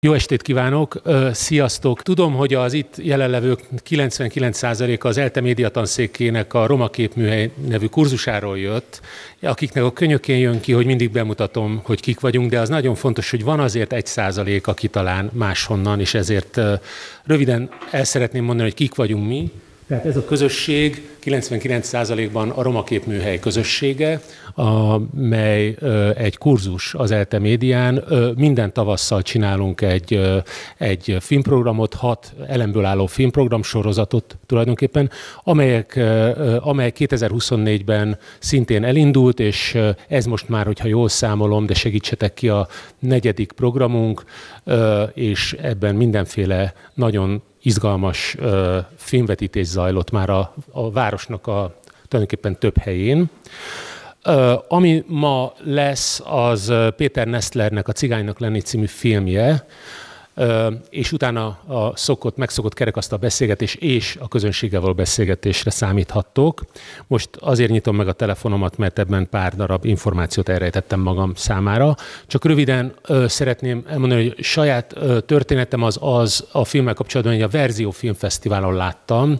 Jó estét kívánok! Sziasztok! Tudom, hogy az itt jelenlevők 99%-a az ELTE médiatanszékének a Roma Képműhely nevű kurzusáról jött, akiknek a könyökén jön ki, hogy mindig bemutatom, hogy kik vagyunk, de az nagyon fontos, hogy van azért egy százalék, aki talán máshonnan, és ezért röviden el szeretném mondani, hogy kik vagyunk mi. Tehát ez a közösség 99%-ban a Roma Képműhely közössége, amely egy kurzus az ELTE médián. Minden tavasszal csinálunk egy, egy filmprogramot, hat elemből álló filmprogram sorozatot tulajdonképpen, amelyek, amely 2024-ben szintén elindult, és ez most már, hogyha jól számolom, de segítsetek ki a negyedik programunk, és ebben mindenféle nagyon izgalmas filmvetítés zajlott már a, a városnak a tulajdonképpen több helyén. Ami ma lesz, az Péter Nestlernek a Cigánynak lenni című filmje, és utána a szokott, megszokott kerekasztal beszélgetés és a közönséggel való beszélgetésre számíthattok. Most azért nyitom meg a telefonomat, mert ebben pár darab információt elrejtettem magam számára. Csak röviden szeretném elmondani, hogy saját történetem az az a filmmel kapcsolatban, hogy a Verzió Filmfesztiválon láttam,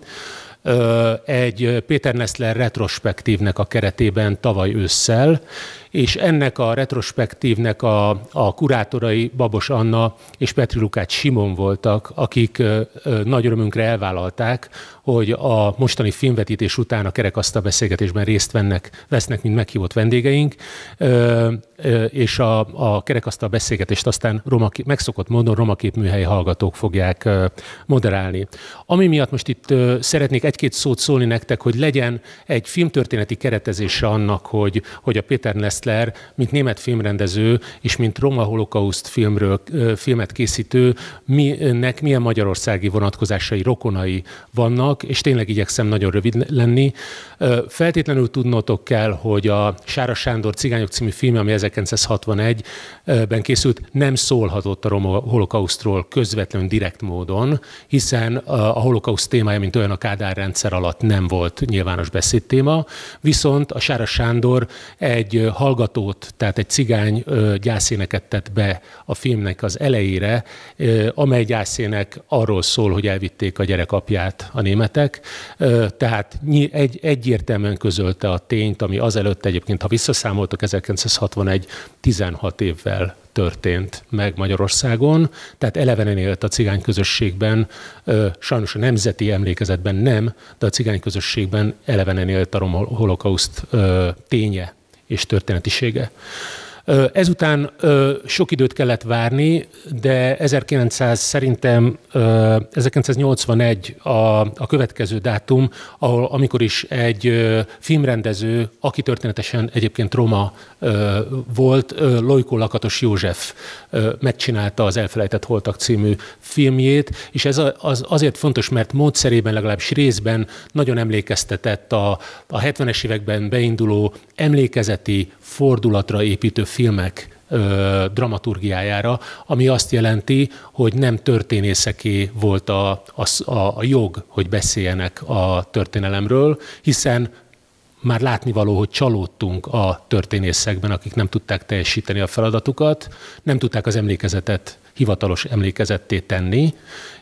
egy Péter Nestler retrospektívnek a keretében tavaly ősszel, és ennek a retrospektívnek a, a kurátorai Babos Anna és Petri Lukács Simon voltak, akik nagy örömünkre elvállalták, hogy a mostani filmvetítés után a kerekasztal beszélgetésben részt vennek, vesznek, mint meghívott vendégeink, és a, a kerekasztal beszélgetést aztán Roma, megszokott módon Romakép műhely hallgatók fogják moderálni. Ami miatt most itt szeretnék egy-két szót szólni nektek, hogy legyen egy filmtörténeti keretezése annak, hogy, hogy a Péter Nestler, mint német filmrendező, és mint Roma holokauszt filmről, filmet készítő, minek milyen magyarországi vonatkozásai, rokonai vannak, és tényleg igyekszem nagyon rövid lenni. Feltétlenül tudnotok kell, hogy a Sára Sándor Cigányok című film, ami 1961-ben készült, nem szólhatott a roma holokausztról közvetlenül direkt módon, hiszen a holokauszt témája, mint olyan a Kádár rendszer alatt nem volt nyilvános beszédtéma, viszont a Sára Sándor egy hallgatót, tehát egy cigány gyászéneket tett be a filmnek az elejére, amely gyászének arról szól, hogy elvitték a gyerekapját a németek, tehát egy, egyértelműen közölte a tényt, ami azelőtt egyébként, ha visszaszámoltok, 1961 16 évvel történt meg Magyarországon, tehát elevenen élt a cigány közösségben, sajnos a nemzeti emlékezetben nem, de a cigány közösségben elevenen élt a holokauszt ténye és történetisége. Ezután sok időt kellett várni, de 1900 szerintem 1981 a, a következő dátum, ahol amikor is egy filmrendező, aki történetesen egyébként roma volt, Lojkó Lakatos József megcsinálta az Elfelejtett Holtak című filmjét, és ez az azért fontos, mert módszerében legalábbis részben nagyon emlékeztetett a, a 70-es években beinduló emlékezeti fordulatra építő filmek ö, dramaturgiájára, ami azt jelenti, hogy nem történészeké volt a, a, a jog, hogy beszéljenek a történelemről, hiszen már látnivaló, hogy csalódtunk a történészekben, akik nem tudták teljesíteni a feladatukat, nem tudták az emlékezetet hivatalos emlékezetté tenni,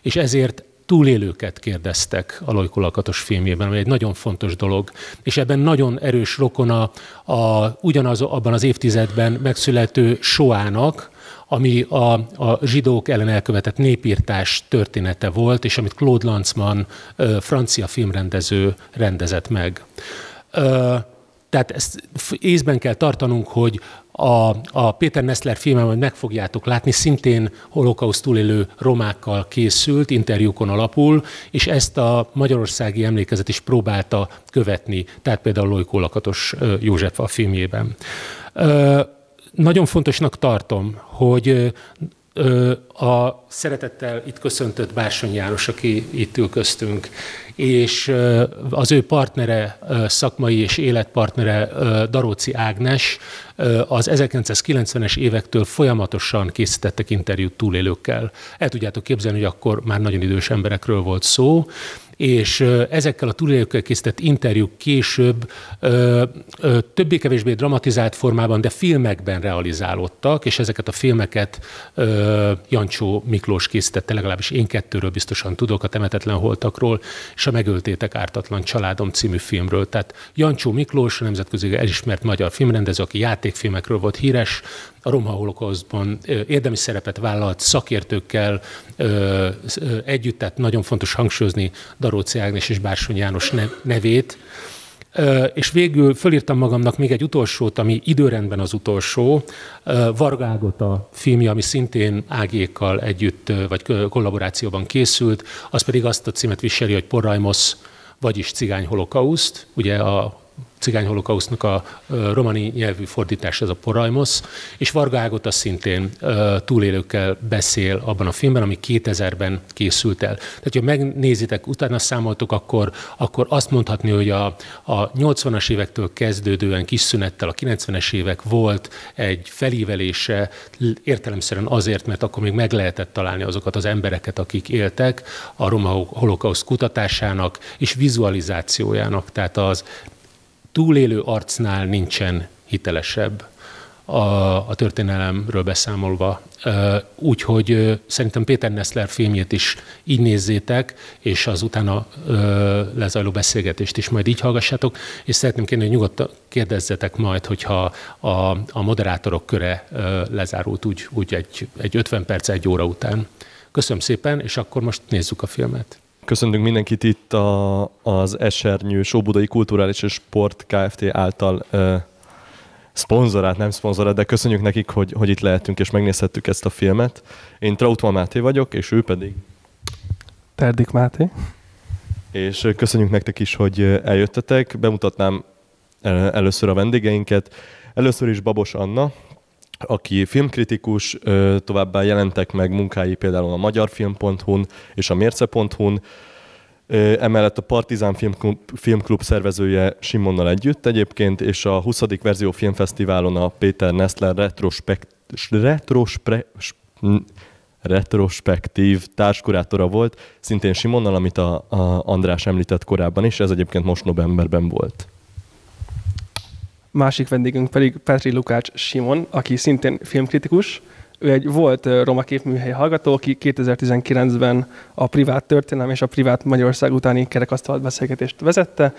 és ezért túlélőket kérdeztek a Lojko Lakatos filmjében, ami egy nagyon fontos dolog. És ebben nagyon erős rokona a, ugyanaz abban az évtizedben megszülető Soának, ami a, a zsidók ellen elkövetett népírtás története volt, és amit Claude Lanzmann, francia filmrendező rendezett meg. Tehát ezt észben kell tartanunk, hogy a, a Péter Nestler filmem, majd meg fogjátok látni, szintén holokauszt túlélő romákkal készült, interjúkon alapul, és ezt a magyarországi emlékezet is próbálta követni, tehát például Lojkó Lakatos József a filmjében. Nagyon fontosnak tartom, hogy a szeretettel itt köszöntött Bársony János, aki itt ül köztünk, és az ő partnere, szakmai és életpartnere Daróci Ágnes az 1990-es évektől folyamatosan készítettek interjút túlélőkkel. El tudjátok képzelni, hogy akkor már nagyon idős emberekről volt szó, és ezekkel a túlélőkkel készített interjúk később többé-kevésbé dramatizált formában, de filmekben realizálódtak, és ezeket a filmeket Jancsó Miklós készítette, legalábbis én kettőről biztosan tudok, a Temetetlen Holtakról, és a Megöltétek ártatlan családom című filmről. Tehát Jancsó Miklós, a nemzetközi elismert magyar filmrendező, aki játékfilmekről volt híres, a Roma holokausztban érdemi szerepet vállalt szakértőkkel együtt, tehát nagyon fontos hangsúlyozni Daróci Ágnes és Bársony János nevét. És végül fölírtam magamnak még egy utolsót, ami időrendben az utolsó, Varga a filmje, ami szintén Ágékkal együtt, vagy kollaborációban készült, az pedig azt a címet viseli, hogy Porrajmosz, vagyis cigány holokauszt, ugye a cigány holokausznak a romani nyelvű fordítás, ez a porajmosz, és Varga Ágota szintén túlélőkkel beszél abban a filmben, ami 2000-ben készült el. Tehát, ha megnézitek, utána számoltok, akkor, akkor azt mondhatni, hogy a, a 80-as évektől kezdődően kis szünettel a 90-es évek volt egy felívelése, értelemszerűen azért, mert akkor még meg lehetett találni azokat az embereket, akik éltek a roma holokauszt kutatásának és vizualizációjának. Tehát az túlélő arcnál nincsen hitelesebb a, a történelemről beszámolva. Úgyhogy szerintem Péter Nessler filmjét is így nézzétek, és az utána lezajló beszélgetést is majd így hallgassátok, és szeretném kérni, hogy nyugodtan kérdezzetek majd, hogyha a, a moderátorok köre lezárult úgy, úgy egy, egy 50 perc, egy óra után. Köszönöm szépen, és akkor most nézzük a filmet. Köszöntünk mindenkit itt a, az Esernyő Sóbudai Kulturális és Sport Kft. által uh, szponzorát, nem szponzorát, de köszönjük nekik, hogy, hogy itt lehetünk és megnézhettük ezt a filmet. Én Trautmann Máté vagyok, és ő pedig... Perdik Máté. És köszönjük nektek is, hogy eljöttetek. Bemutatnám először a vendégeinket. Először is Babos Anna, aki filmkritikus, továbbá jelentek meg munkái például a magyarfilm.hu-n és a mérce.hu-n, Emellett a Partizán Filmklub, Filmklub szervezője Simonnal együtt egyébként, és a 20. verzió filmfesztiválon a Péter Nestler retrospekt, retrospre, retrospektív társkurátora volt, szintén Simonnal, amit a, a András említett korábban is, ez egyébként most novemberben volt. Másik vendégünk pedig Petri Lukács Simon, aki szintén filmkritikus. Ő egy volt roma képműhely hallgató, aki 2019-ben a privát történelem és a privát Magyarország utáni kerekasztalat beszélgetést vezette,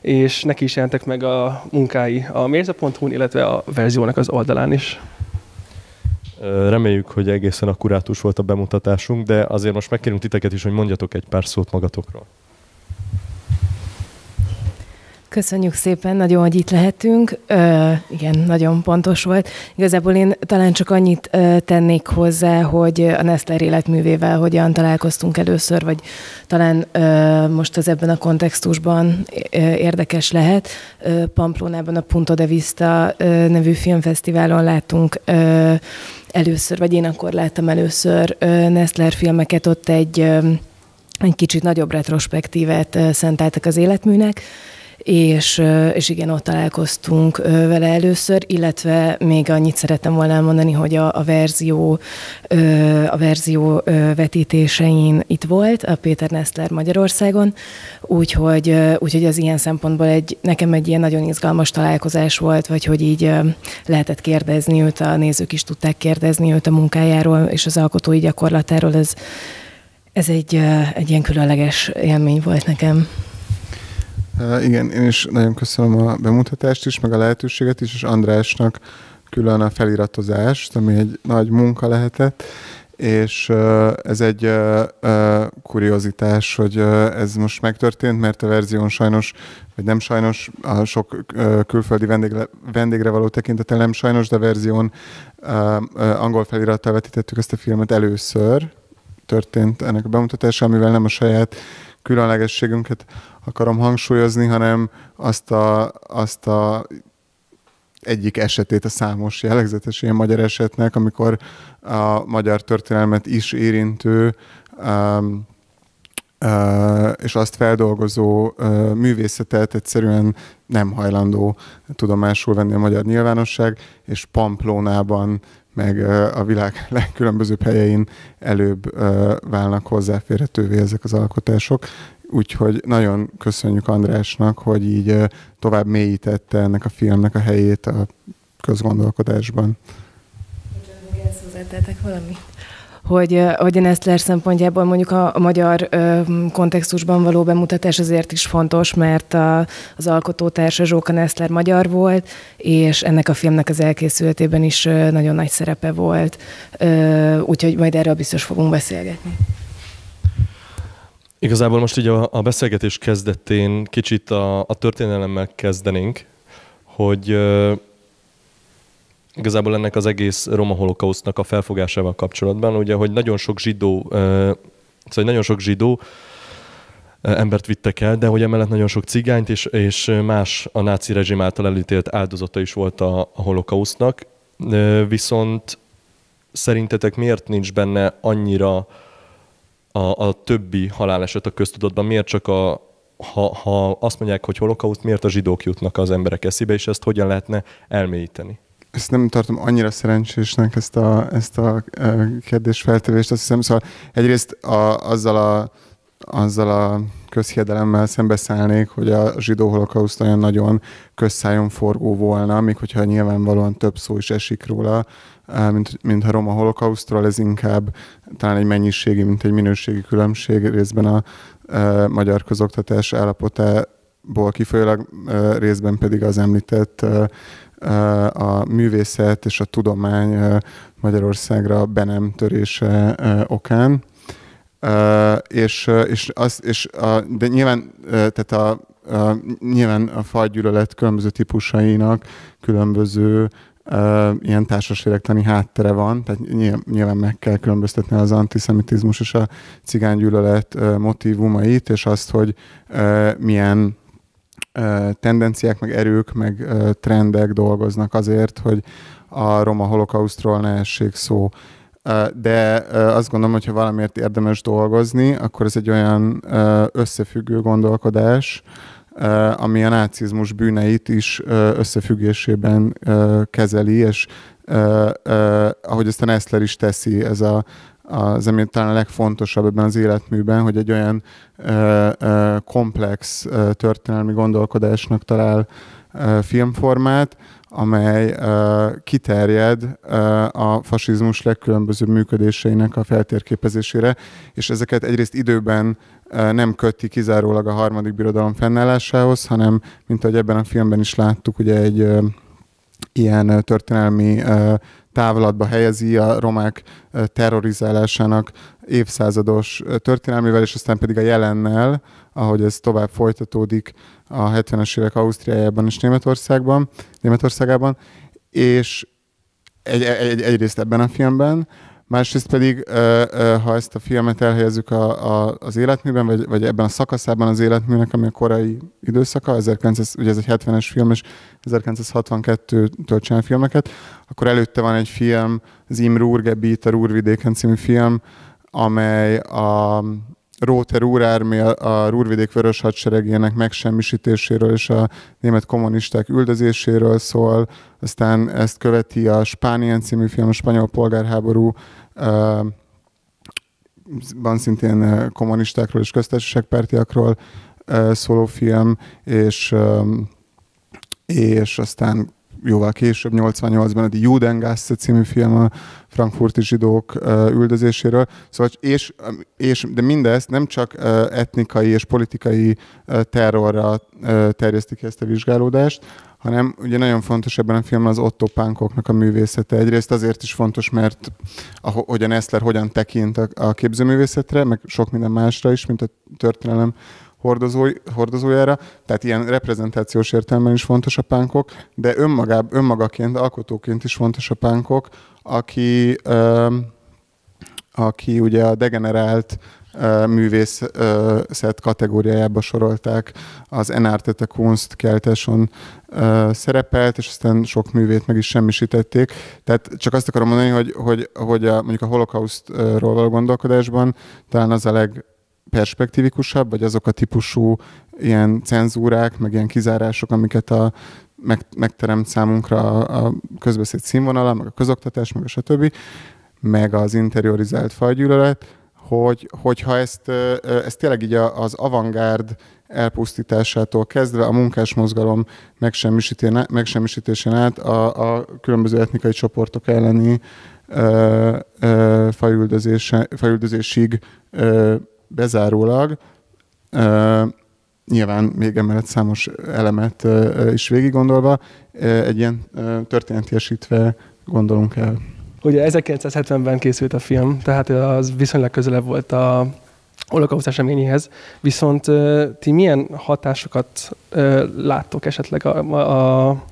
és neki is jelentek meg a munkái a mérze.hu, illetve a verziónak az oldalán is. Reméljük, hogy egészen akkurátus volt a bemutatásunk, de azért most megkérünk titeket is, hogy mondjatok egy pár szót magatokról. Köszönjük szépen, nagyon, hogy itt lehetünk. Ö, igen, nagyon pontos volt. Igazából én talán csak annyit ö, tennék hozzá, hogy a Nestler életművével hogyan találkoztunk először, vagy talán ö, most az ebben a kontextusban ö, érdekes lehet. Ö, Pamplónában a Punto de Vista ö, nevű filmfesztiválon láttunk ö, először, vagy én akkor láttam először ö, Nestler filmeket, ott egy, ö, egy kicsit nagyobb retrospektívet szenteltek az életműnek, és, és igen, ott találkoztunk vele először, illetve még annyit szerettem volna elmondani, hogy a, a verzió, a verzió vetítésein itt volt, a Péter Nestler Magyarországon, úgyhogy, úgyhogy az ilyen szempontból egy, nekem egy ilyen nagyon izgalmas találkozás volt, vagy hogy így lehetett kérdezni őt, a nézők is tudták kérdezni őt a munkájáról és az alkotói gyakorlatáról, ez, ez egy, egy ilyen különleges élmény volt nekem. Igen, én is nagyon köszönöm a bemutatást is, meg a lehetőséget is, és Andrásnak külön a feliratozást, ami egy nagy munka lehetett, és ez egy kuriozitás, hogy ez most megtörtént, mert a verzión sajnos, vagy nem sajnos, a sok külföldi vendégre, vendégre való tekintetel nem sajnos, de a verzión angol felirattal vetítettük ezt a filmet először, történt ennek a bemutatása, amivel nem a saját különlegességünket akarom hangsúlyozni, hanem azt a, azt a egyik esetét a számos jellegzetes ilyen magyar esetnek, amikor a magyar történelmet is érintő um, uh, és azt feldolgozó uh, művészetet egyszerűen nem hajlandó tudomásul venni a magyar nyilvánosság, és Pamplónában meg uh, a világ legkülönbözőbb helyein előbb uh, válnak hozzáférhetővé ezek az alkotások úgyhogy nagyon köszönjük Andrásnak, hogy így tovább mélyítette ennek a filmnek a helyét a közgondolkodásban. Hozzátettek valamit? hogy, hogy a Nestler szempontjából mondjuk a, a magyar ö, kontextusban való bemutatás azért is fontos, mert a, az alkotótársa Zsóka Nestler magyar volt, és ennek a filmnek az elkészületében is ö, nagyon nagy szerepe volt, ö, úgyhogy majd erről biztos fogunk beszélgetni. Igazából most így a, a beszélgetés kezdetén kicsit a, a történelemmel kezdenénk, hogy igazából ennek az egész roma holokausztnak a felfogásával kapcsolatban, ugye, hogy nagyon sok zsidó, szóval nagyon sok zsidó embert vittek el, de hogy emellett nagyon sok cigányt és, és más a náci rezsim által elítélt áldozata is volt a, a holokausztnak. Viszont szerintetek miért nincs benne annyira a, a többi haláleset a köztudatban? Miért csak a, ha, ha azt mondják, hogy holokauszt, miért a zsidók jutnak az emberek eszébe, és ezt hogyan lehetne elmélyíteni? ezt nem tartom annyira szerencsésnek ezt a, ezt a kérdésfeltevést. Azt hiszem, szóval egyrészt a, azzal a azzal a közhiedelemmel szembeszállnék, hogy a zsidó holokauszt olyan nagyon közszájon forgó volna, még hogyha nyilvánvalóan több szó is esik róla, mint, mint a roma holokausztról, ez inkább talán egy mennyiségi, mint egy minőségi különbség részben a, a magyar közoktatás állapotából kifolyólag, részben pedig az említett a művészet és a tudomány Magyarországra be nem törése okán. És, és, az, és a, de nyilván, tehát a, a, nyilván a fajgyűlölet különböző típusainak különböző uh, ilyen társaslélektani háttere van, tehát nyilván meg kell különböztetni az antiszemitizmus és a cigánygyűlölet uh, motivumait, és azt, hogy milyen tendenciák, meg erők, meg trendek dolgoznak azért, hogy a roma holokausztról ne essék szó. De azt gondolom, hogy ha valamiért érdemes dolgozni, akkor ez egy olyan összefüggő gondolkodás, ami a nácizmus bűneit is összefüggésében kezeli, és ahogy ezt a Nestler is teszi, ez a az, ami talán a legfontosabb ebben az életműben, hogy egy olyan komplex történelmi gondolkodásnak talál filmformát, amely kiterjed a fasizmus legkülönbözőbb működéseinek a feltérképezésére, és ezeket egyrészt időben nem köti kizárólag a harmadik birodalom fennállásához, hanem, mint ahogy ebben a filmben is láttuk, ugye egy ilyen történelmi távlatba helyezi a romák terrorizálásának évszázados történelmével, és aztán pedig a jelennel, ahogy ez tovább folytatódik a 70-es évek Ausztriájában és Németországban, Németországában, és egy, egy, egyrészt ebben a filmben, Másrészt pedig, ha ezt a filmet elhelyezzük a, a, az életműben, vagy, vagy ebben a szakaszában az életműnek, ami a korai időszaka, 1900, ugye ez egy 70-es film, és 1962-től csinál filmeket, akkor előtte van egy film, az Im Ruhrgebiet, a Ruhrvidéken című film, amely a, Róter úrármé a Rúrvidék Vörös Hadseregének megsemmisítéséről és a német kommunisták üldözéséről szól, aztán ezt követi a Spánien című film, a spanyol polgárháború van szintén kommunistákról és köztársaságpártiakról szóló film, és, és aztán jóval később, 88-ban a Judengasse című film a frankfurti zsidók üldözéséről. Szóval, és, és, de mindezt nem csak etnikai és politikai terrorra terjesztik ezt a vizsgálódást, hanem ugye nagyon fontos ebben a filmben az Otto Pánkoknak a művészete. Egyrészt azért is fontos, mert hogy a Nestler hogyan tekint a, a képzőművészetre, meg sok minden másra is, mint a történelem hordozó, hordozójára, tehát ilyen reprezentációs értelemben is fontos a pánkok, de önmagább, önmagaként, alkotóként is fontos a pánkok, aki, ö, aki ugye a degenerált művészet kategóriájába sorolták, az Enártete Kunst kelteson szerepelt, és aztán sok művét meg is semmisítették. Tehát csak azt akarom mondani, hogy, hogy, hogy a, mondjuk a holokausztról való gondolkodásban talán az a leg, perspektívikusabb, vagy azok a típusú ilyen cenzúrák, meg ilyen kizárások, amiket a, meg, megteremt számunkra a, a közbeszéd színvonala, meg a közoktatás, meg a stb., meg az interiorizált fajgyűlölet, hogy, hogyha ezt, ezt tényleg így az avantgárd elpusztításától kezdve a munkásmozgalom megsemmisítésén át a, a különböző etnikai csoportok elleni ö, ö, fajüldözésig ö, bezárólag. Nyilván még emellett számos elemet is végig gondolva, egy ilyen történetiesítve gondolunk el. Ugye 1970-ben készült a film, tehát az viszonylag közelebb volt a holokauszt eseményéhez, viszont ti milyen hatásokat láttok esetleg a, a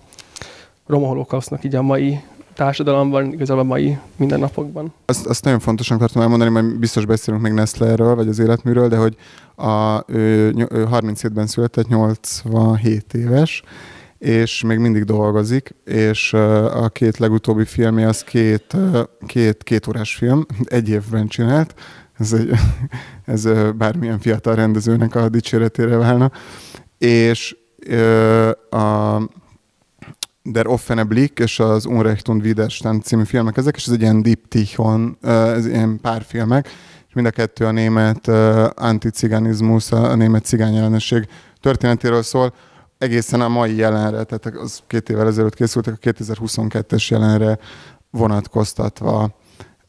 roma holokausznak így a mai társadalomban, igazából a mai mindennapokban. Azt, azt nagyon fontosan tartom elmondani, mert biztos beszélünk még Nestlerről, vagy az életműről, de hogy a, ő, ő 37-ben született, 87 éves, és még mindig dolgozik, és a két legutóbbi filmje az két, két, két órás film, egy évben csinált, ez, egy, ez bármilyen fiatal rendezőnek a dicséretére válna, és a Der offene Blick és az Unrecht und Widerstand című filmek ezek, és ez egy ilyen diptychon, ez ilyen pár filmek, és mind a kettő a német anticiganizmus, a német cigányellenesség történetéről szól, egészen a mai jelenre, tehát az két évvel ezelőtt készültek, a 2022-es jelenre vonatkoztatva.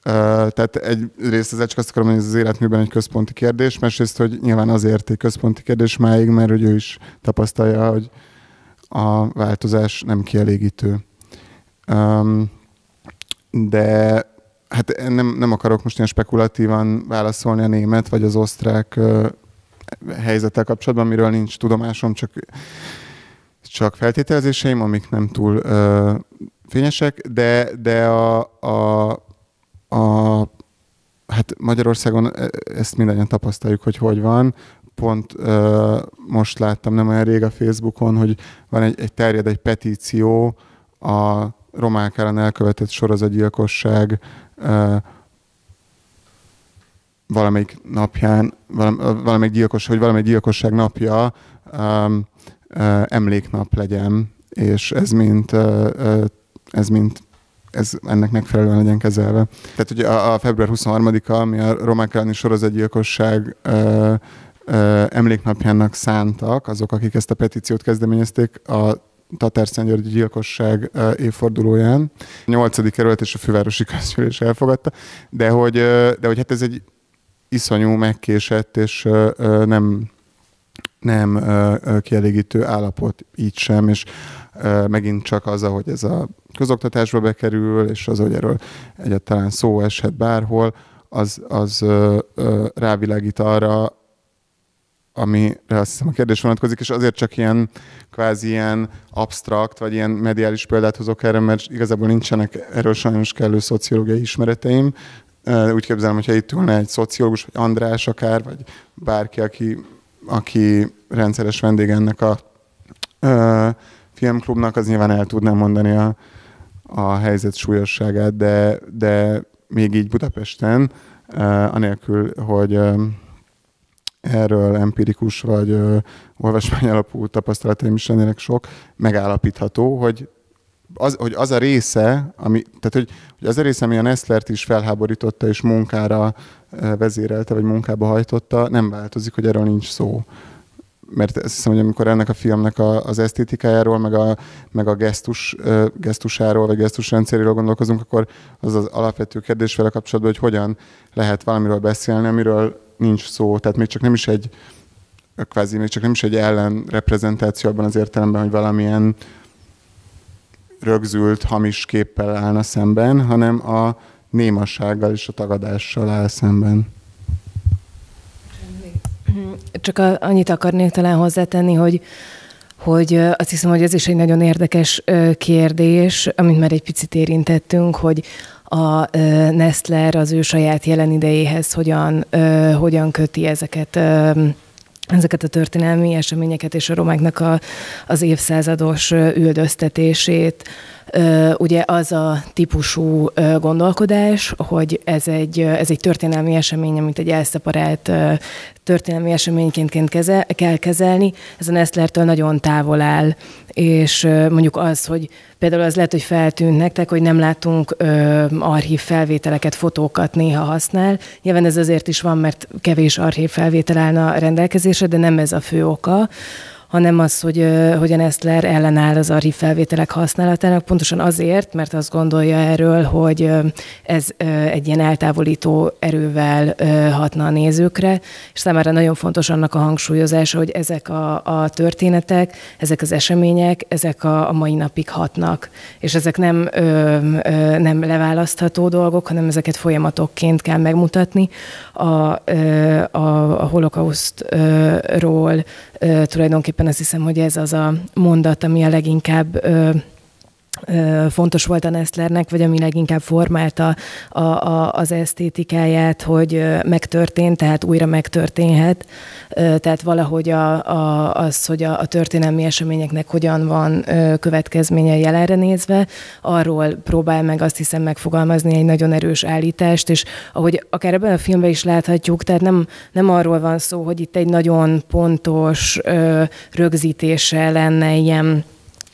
Tehát egy részt az csak azt akarom, hogy ez az életműben egy központi kérdés, másrészt, hogy nyilván azért egy központi kérdés máig, mert hogy ő is tapasztalja, hogy a változás nem kielégítő. De hát nem, nem akarok most ilyen spekulatívan válaszolni a német vagy az osztrák helyzettel kapcsolatban, miről nincs tudomásom, csak, csak feltételezéseim, amik nem túl ö, fényesek, de, de a, a, a hát Magyarországon ezt mindannyian tapasztaljuk, hogy hogy van. Pont ö, most láttam nem olyan rég a Facebookon, hogy van egy, egy terjed egy petíció a romák ellen elkövetett sorozatgyilkosság ö, valamelyik napján, valamelyik gyilkos, hogy valamelyik gyilkosság napja um, uh, emléknap legyen, és ez mint, uh, uh, ez mint ez ennek megfelelően legyen kezelve. Tehát ugye a, a február 23-a, ami a romák elleni sorozatgyilkosság uh, emléknapjának szántak, azok, akik ezt a petíciót kezdeményezték, a Tatárszentgyörgyi gyilkosság évfordulóján. A 8. kerület és a fővárosi közgyűlés elfogadta, de hogy, de hogy hát ez egy iszonyú megkésett, és nem, nem kielégítő állapot így sem, és megint csak az, hogy ez a közoktatásba bekerül, és az, hogy erről egyáltalán szó eshet bárhol, az, az rávilágít arra, amire azt hiszem a kérdés vonatkozik, és azért csak ilyen kvázi ilyen abstrakt, vagy ilyen mediális példát hozok erre, mert igazából nincsenek erről sajnos kellő szociológiai ismereteim, úgy képzelem, hogyha itt ülne egy szociológus, vagy András akár, vagy bárki, aki, aki rendszeres vendég ennek a ö, filmklubnak, az nyilván el tudná mondani a, a helyzet súlyosságát, de, de még így Budapesten, anélkül, hogy ö, erről empirikus vagy olvasmány alapú tapasztalataim is lennének sok, megállapítható, hogy az, hogy az a része, ami, tehát hogy, hogy az a része, ami a Nestlert is felháborította és munkára vezérelte, vagy munkába hajtotta, nem változik, hogy erről nincs szó. Mert azt hiszem, hogy amikor ennek a filmnek a, az esztétikájáról, meg a, meg a gesztus, gesztusáról, vagy gesztusrendszeréről gondolkozunk, akkor az az alapvető kérdés vele kapcsolatban, hogy hogyan lehet valamiről beszélni, amiről nincs szó. Tehát még csak nem is egy kvázi még csak nem is egy ellenreprezentáció abban az értelemben, hogy valamilyen rögzült hamis képpel állna szemben, hanem a némassággal és a tagadással áll szemben. Csak annyit akarnék talán hozzátenni, hogy hogy azt hiszem, hogy ez is egy nagyon érdekes kérdés, amit már egy picit érintettünk, hogy a Nestler az ő saját jelen idejéhez hogyan, hogyan köti ezeket ezeket a történelmi eseményeket és a romáknak a, az évszázados üldöztetését, Ugye az a típusú gondolkodás, hogy ez egy, ez egy történelmi esemény, amit egy elszeparált történelmi eseményként kezel, kell kezelni, ez a Nestlertől nagyon távol áll, és mondjuk az, hogy például az lehet, hogy feltűnt nektek, hogy nem látunk ö, archív felvételeket, fotókat néha használ. Nyilván ez azért is van, mert kevés archív felvétel állna rendelkezésre, de nem ez a fő oka hanem az, hogy, hogy a Nestler ellenáll az archív felvételek használatának, pontosan azért, mert azt gondolja erről, hogy ez egy ilyen eltávolító erővel hatna a nézőkre, és számára nagyon fontos annak a hangsúlyozása, hogy ezek a, a történetek, ezek az események, ezek a, a mai napig hatnak, és ezek nem, ö, ö, nem leválasztható dolgok, hanem ezeket folyamatokként kell megmutatni. A, a, a holokausztról tulajdonképpen azt hiszem, hogy ez az a mondat, ami a leginkább fontos volt a Nestlernek, vagy ami leginkább formálta a, a, az esztétikáját, hogy megtörtént, tehát újra megtörténhet. Tehát valahogy a, a, az, hogy a, a történelmi eseményeknek hogyan van következménye jelenre nézve, arról próbál meg azt hiszem megfogalmazni egy nagyon erős állítást, és ahogy akár ebben a filmben is láthatjuk, tehát nem, nem arról van szó, hogy itt egy nagyon pontos rögzítése lenne ilyen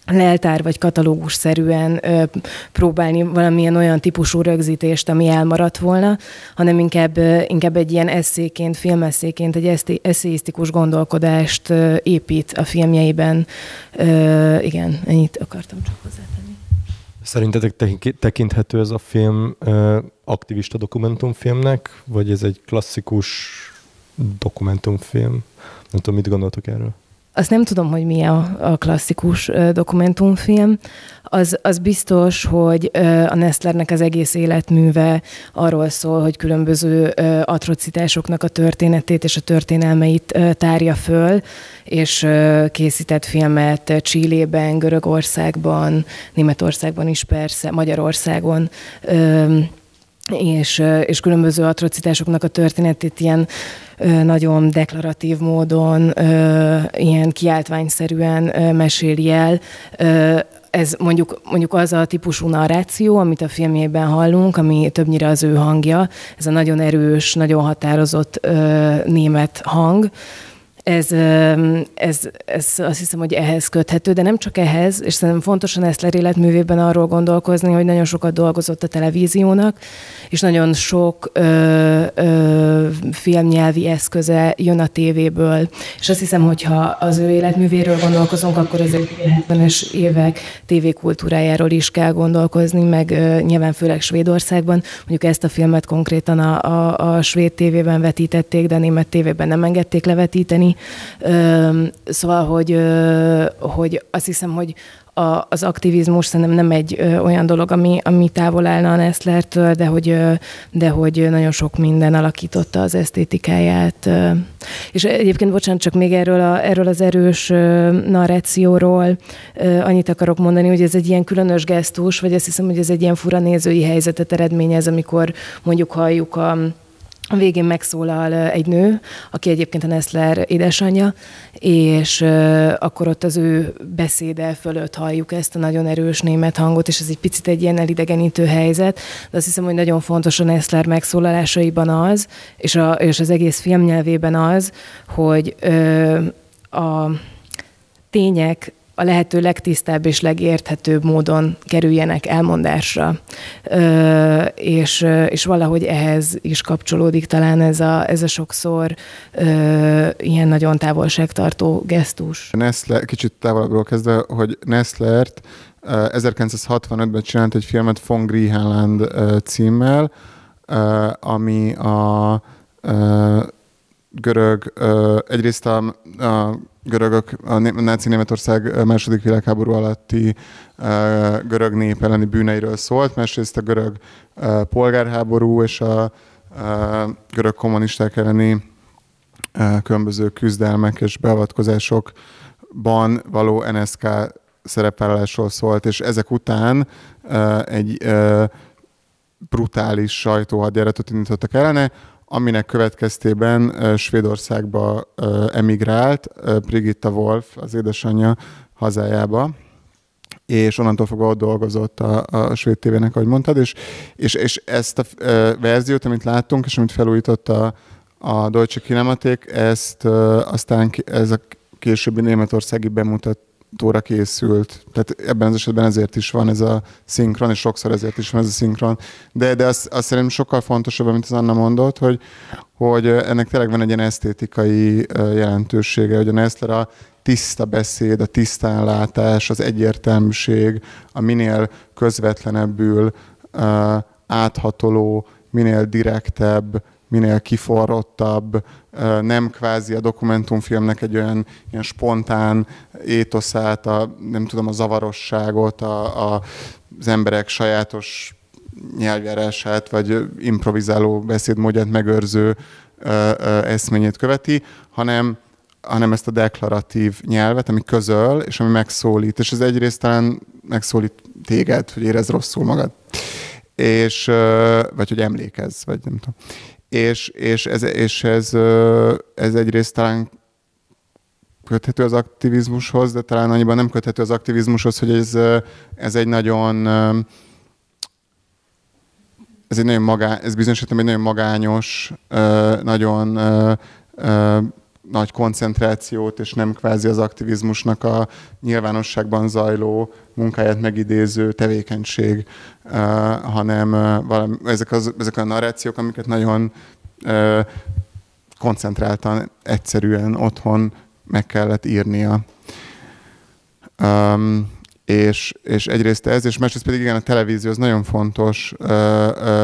leltár vagy katalógus-szerűen ö, próbálni valamilyen olyan típusú rögzítést, ami elmaradt volna, hanem inkább, inkább egy ilyen eszéként, filmesszéként, egy eszéisztikus gondolkodást épít a filmjeiben. Ö, igen, ennyit akartam csak hozzátenni. Szerintetek tekinthető ez a film ö, aktivista dokumentumfilmnek, vagy ez egy klasszikus dokumentumfilm? Nem tudom, mit gondoltok erről? Azt nem tudom, hogy mi a, a klasszikus dokumentumfilm. Az, az biztos, hogy a Nestlernek az egész életműve arról szól, hogy különböző atrocitásoknak a történetét és a történelmeit tárja föl, és készített filmet Csillében, Görögországban, Németországban is persze, Magyarországon és, és különböző atrocitásoknak a történetét ilyen nagyon deklaratív módon, ilyen kiáltványszerűen meséli el. Ez mondjuk, mondjuk az a típusú narráció, amit a filmjében hallunk, ami többnyire az ő hangja, ez a nagyon erős, nagyon határozott német hang, ez, ez, ez azt hiszem, hogy ehhez köthető, de nem csak ehhez, és szerintem fontosan ezt életművében arról gondolkozni, hogy nagyon sokat dolgozott a televíziónak, és nagyon sok ö, ö, filmnyelvi eszköze jön a tévéből. És azt hiszem, hogyha az ő életművéről gondolkozunk, akkor az 70-es évek tévékultúrájáról is kell gondolkozni, meg ö, nyilván főleg Svédországban. Mondjuk ezt a filmet konkrétan a, a, a svéd tévében vetítették, de a német tévében nem engedték levetíteni, Szóval, hogy, hogy azt hiszem, hogy a, az aktivizmus szerintem nem egy ö, olyan dolog, ami, ami távol állna a Nestlertől, de hogy, ö, de hogy nagyon sok minden alakította az esztétikáját. Ö. És egyébként, bocsánat, csak még erről, a, erről az erős ö, narrációról ö, annyit akarok mondani, hogy ez egy ilyen különös gesztus, vagy azt hiszem, hogy ez egy ilyen fura nézői helyzetet eredményez, amikor mondjuk halljuk a a végén megszólal egy nő, aki egyébként a Nestler édesanyja, és akkor ott az ő beszéde fölött halljuk ezt a nagyon erős német hangot, és ez egy picit egy ilyen elidegenítő helyzet, de azt hiszem, hogy nagyon fontos a Nestler megszólalásaiban az, és, a, és az egész filmnyelvében az, hogy a tények a lehető legtisztább és legérthetőbb módon kerüljenek elmondásra. Ö, és, és valahogy ehhez is kapcsolódik talán ez a, ez a sokszor ö, ilyen nagyon távolságtartó gesztus. Nestler, kicsit távolabbról kezdve, hogy Nestlert 1965-ben csinált egy filmet von Griechenland címmel, ami a görög, egyrészt a, a görögök, a náci Németország második világháború alatti görög nép elleni bűneiről szólt, másrészt a görög polgárháború és a görög kommunisták elleni különböző küzdelmek és beavatkozásokban való NSK szerepvállalásról szólt, és ezek után egy brutális sajtóhadjáratot indítottak ellene, aminek következtében Svédországba emigrált Brigitta Wolf, az édesanyja hazájába, és onnantól fogva ott dolgozott a, a svéd tévének, ahogy mondtad, és, és, és ezt a verziót, amit láttunk, és amit felújított a, a Deutsche Kinematik, ezt aztán ez a későbbi németországi bemutat, tóra készült. Tehát ebben az esetben ezért is van ez a szinkron, és sokszor ezért is van ez a szinkron. De, de azt, azt szerintem sokkal fontosabb, amit az Anna mondott, hogy, hogy ennek tényleg van egy ilyen esztétikai jelentősége, hogy a Nestler a tiszta beszéd, a tisztánlátás, az egyértelműség, a minél közvetlenebbül áthatoló, minél direktebb, minél kiforrottabb, nem kvázi a dokumentumfilmnek egy olyan ilyen spontán étoszát, a, nem tudom, a zavarosságot, a, a, az emberek sajátos nyelvjárását, vagy improvizáló beszédmódját megőrző eszményét követi, hanem hanem ezt a deklaratív nyelvet, ami közöl, és ami megszólít. És ez egyrészt talán megszólít téged, hogy érez rosszul magad. És, vagy hogy emlékezz, vagy nem tudom és, és, ez, és ez, ez egyrészt talán köthető az aktivizmushoz, de talán annyiban nem köthető az aktivizmushoz, hogy ez, ez egy nagyon ez egy nagyon magá, ez bizonyos egy nagyon magányos, nagyon nagy koncentrációt, és nem kvázi az aktivizmusnak a nyilvánosságban zajló munkáját megidéző tevékenység, uh, hanem uh, valami, ezek, az, ezek a narrációk, amiket nagyon uh, koncentráltan, egyszerűen otthon meg kellett írnia. Um, és, és egyrészt ez, és másrészt pedig igen, a televízió az nagyon fontos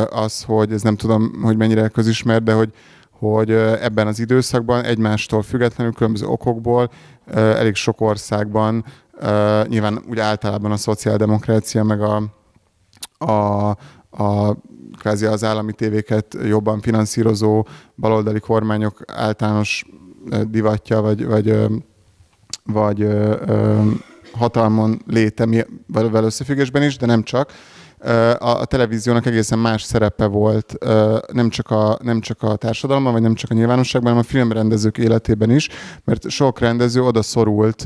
az, hogy ez nem tudom, hogy mennyire közismert, de hogy hogy ebben az időszakban egymástól függetlenül különböző okokból elég sok országban nyilván úgy általában a szociáldemokrácia meg a, a, a kvázi az állami tévéket jobban finanszírozó baloldali kormányok általános divatja, vagy, vagy, vagy hatalmon léte vele összefüggésben is, de nem csak a, a televíziónak egészen más szerepe volt, nem csak, a, nem csak a társadalomban, vagy nem csak a nyilvánosságban, hanem a filmrendezők életében is, mert sok rendező oda szorult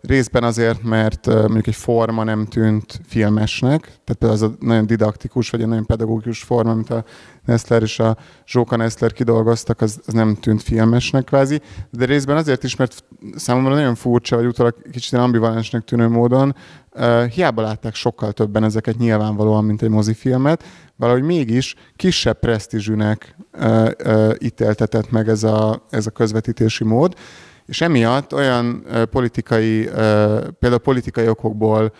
részben azért, mert mondjuk egy forma nem tűnt filmesnek, tehát például az a nagyon didaktikus, vagy egy nagyon pedagógikus forma, amit a Nestler és a Zsóka Nestler kidolgoztak, az, az nem tűnt filmesnek kvázi, de részben azért is, mert számomra nagyon furcsa, vagy utólag kicsit ambivalensnek tűnő módon, hiába látták sokkal többen ezeket nyilvánvalóan, mint egy mozifilmet, valahogy mégis kisebb presztízsűnek ítéltetett meg ez a, ez a közvetítési mód, és emiatt olyan politikai, például politikai okokból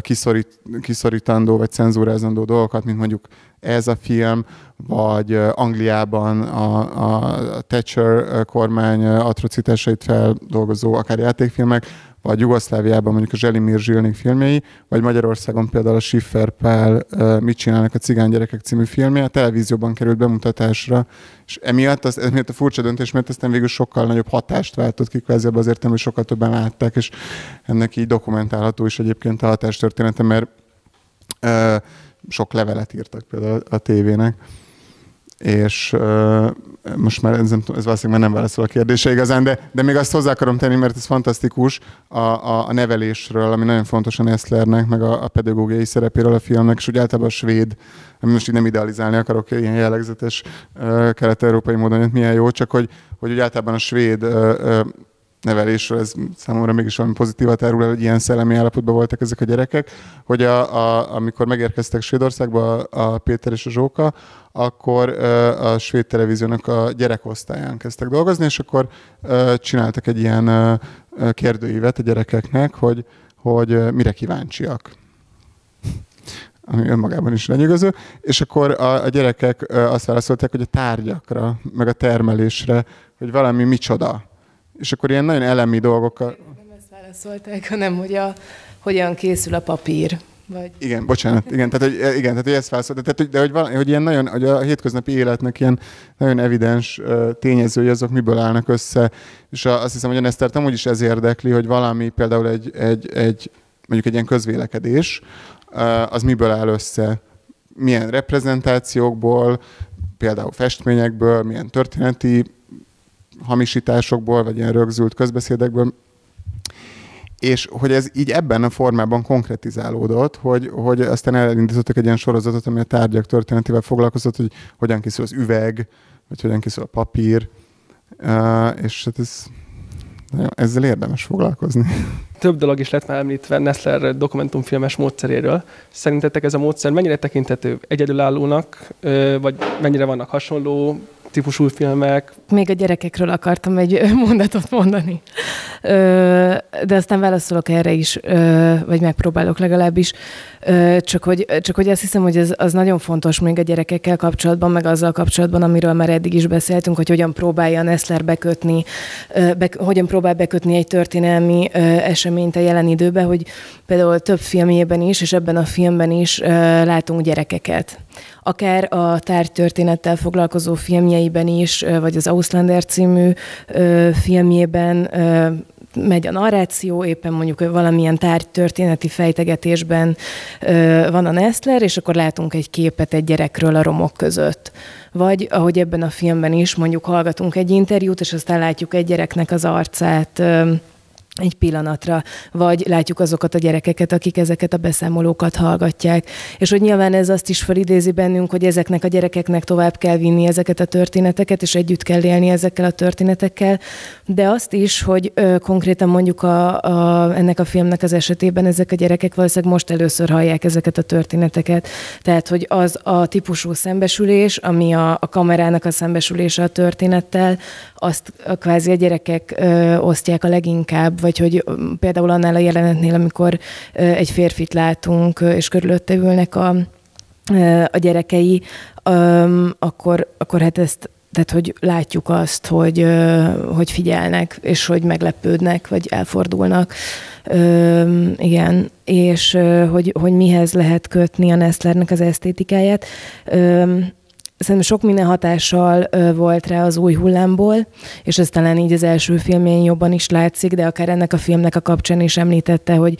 kiszorít, kiszorítandó vagy cenzúrázandó dolgokat, mint mondjuk ez a film, vagy Angliában a, a Thatcher kormány atrocitásait feldolgozó akár játékfilmek, vagy Jugoszláviában mondjuk a Zselimir Zsilnik filmjei, vagy Magyarországon például a Schiffer Pál Mit csinálnak a cigány gyerekek című filmje, a televízióban került bemutatásra, és emiatt, az, emiatt a furcsa döntés, mert aztán végül sokkal nagyobb hatást váltott ki, kvázi azért, hogy sokkal többen látták, és ennek így dokumentálható is egyébként a hatástörténete, mert uh, sok levelet írtak például a tévének, és uh, most már ez, ez valószínűleg már nem válaszol a kérdése igazán, de, de még azt hozzá akarom tenni, mert ez fantasztikus a, a, a nevelésről, ami nagyon fontos a Nestlernek, meg a, a pedagógiai szerepéről a filmnek, és úgy általában a svéd, ami most így nem idealizálni akarok, ilyen jellegzetes uh, kelet-európai módon, hogy milyen jó, csak hogy, hogy úgy általában a svéd uh, nevelésről, ez számomra mégis valami pozitívat árul el, hogy ilyen szellemi állapotban voltak ezek a gyerekek, hogy a, a, amikor megérkeztek Svédországba a, a Péter és a Zsóka, akkor a svéd televíziónak a gyerekosztályán kezdtek dolgozni, és akkor csináltak egy ilyen kérdőívet a gyerekeknek, hogy, hogy mire kíváncsiak ami önmagában is lenyűgöző, és akkor a, a gyerekek azt válaszolták, hogy a tárgyakra, meg a termelésre, hogy valami micsoda. És akkor ilyen nagyon elemi dolgokkal... Nem ezt válaszolták, hanem hogy a, hogyan készül a papír. Vagy... Igen, bocsánat, igen, tehát, hogy, igen, tehát, hogy ezt válaszolt, tehát, hogy, de hogy, valami, hogy ilyen nagyon, hogy a hétköznapi életnek ilyen nagyon evidens uh, tényezői, azok miből állnak össze, és a, azt hiszem, hogy a Nesztert amúgy is ez érdekli, hogy valami, például egy, egy, egy mondjuk egy ilyen közvélekedés, uh, az miből áll össze, milyen reprezentációkból, például festményekből, milyen történeti hamisításokból, vagy ilyen rögzült közbeszédekből, és hogy ez így ebben a formában konkretizálódott, hogy, hogy aztán elindítottak egy ilyen sorozatot, ami a tárgyak történetével foglalkozott, hogy hogyan készül az üveg, vagy hogyan készül a papír, uh, és hát ez, ezzel érdemes foglalkozni. Több dolog is lett már említve Nestler dokumentumfilmes módszeréről. Szerintetek ez a módszer mennyire tekintető egyedülállónak, vagy mennyire vannak hasonló típusú filmek. Még a gyerekekről akartam egy mondatot mondani. De aztán válaszolok erre is, vagy megpróbálok legalábbis. Csak hogy, csak hogy azt hiszem, hogy ez az nagyon fontos még a gyerekekkel kapcsolatban, meg azzal kapcsolatban, amiről már eddig is beszéltünk, hogy hogyan próbálja Nestler bekötni, be, hogyan próbál bekötni egy történelmi eseményt a jelen időbe, hogy például több filmjében is, és ebben a filmben is látunk gyerekeket akár a tárgytörténettel foglalkozó filmjeiben is, vagy az Auslander című filmjében megy a narráció, éppen mondjuk valamilyen tárgytörténeti fejtegetésben van a Nestler, és akkor látunk egy képet egy gyerekről a romok között. Vagy ahogy ebben a filmben is, mondjuk hallgatunk egy interjút, és aztán látjuk egy gyereknek az arcát, egy pillanatra, vagy látjuk azokat a gyerekeket, akik ezeket a beszámolókat hallgatják. És hogy nyilván ez azt is felidézi bennünk, hogy ezeknek a gyerekeknek tovább kell vinni ezeket a történeteket, és együtt kell élni ezekkel a történetekkel, de azt is, hogy ö, konkrétan mondjuk a, a, ennek a filmnek az esetében ezek a gyerekek valószínűleg most először hallják ezeket a történeteket. Tehát, hogy az a típusú szembesülés, ami a, a kamerának a szembesülése a történettel, azt a kvázi a gyerekek ö, osztják a leginkább, vagy hogy például annál a jelenetnél, amikor egy férfit látunk, és körülötte ülnek a, a gyerekei, akkor, akkor hát ezt tehát, hogy látjuk azt, hogy, hogy figyelnek, és hogy meglepődnek, vagy elfordulnak. Igen, és hogy, hogy mihez lehet kötni a Nestlernek az esztétikáját szerintem sok minden hatással volt rá az új hullámból, és ez talán így az első filmjén jobban is látszik, de akár ennek a filmnek a kapcsán is említette, hogy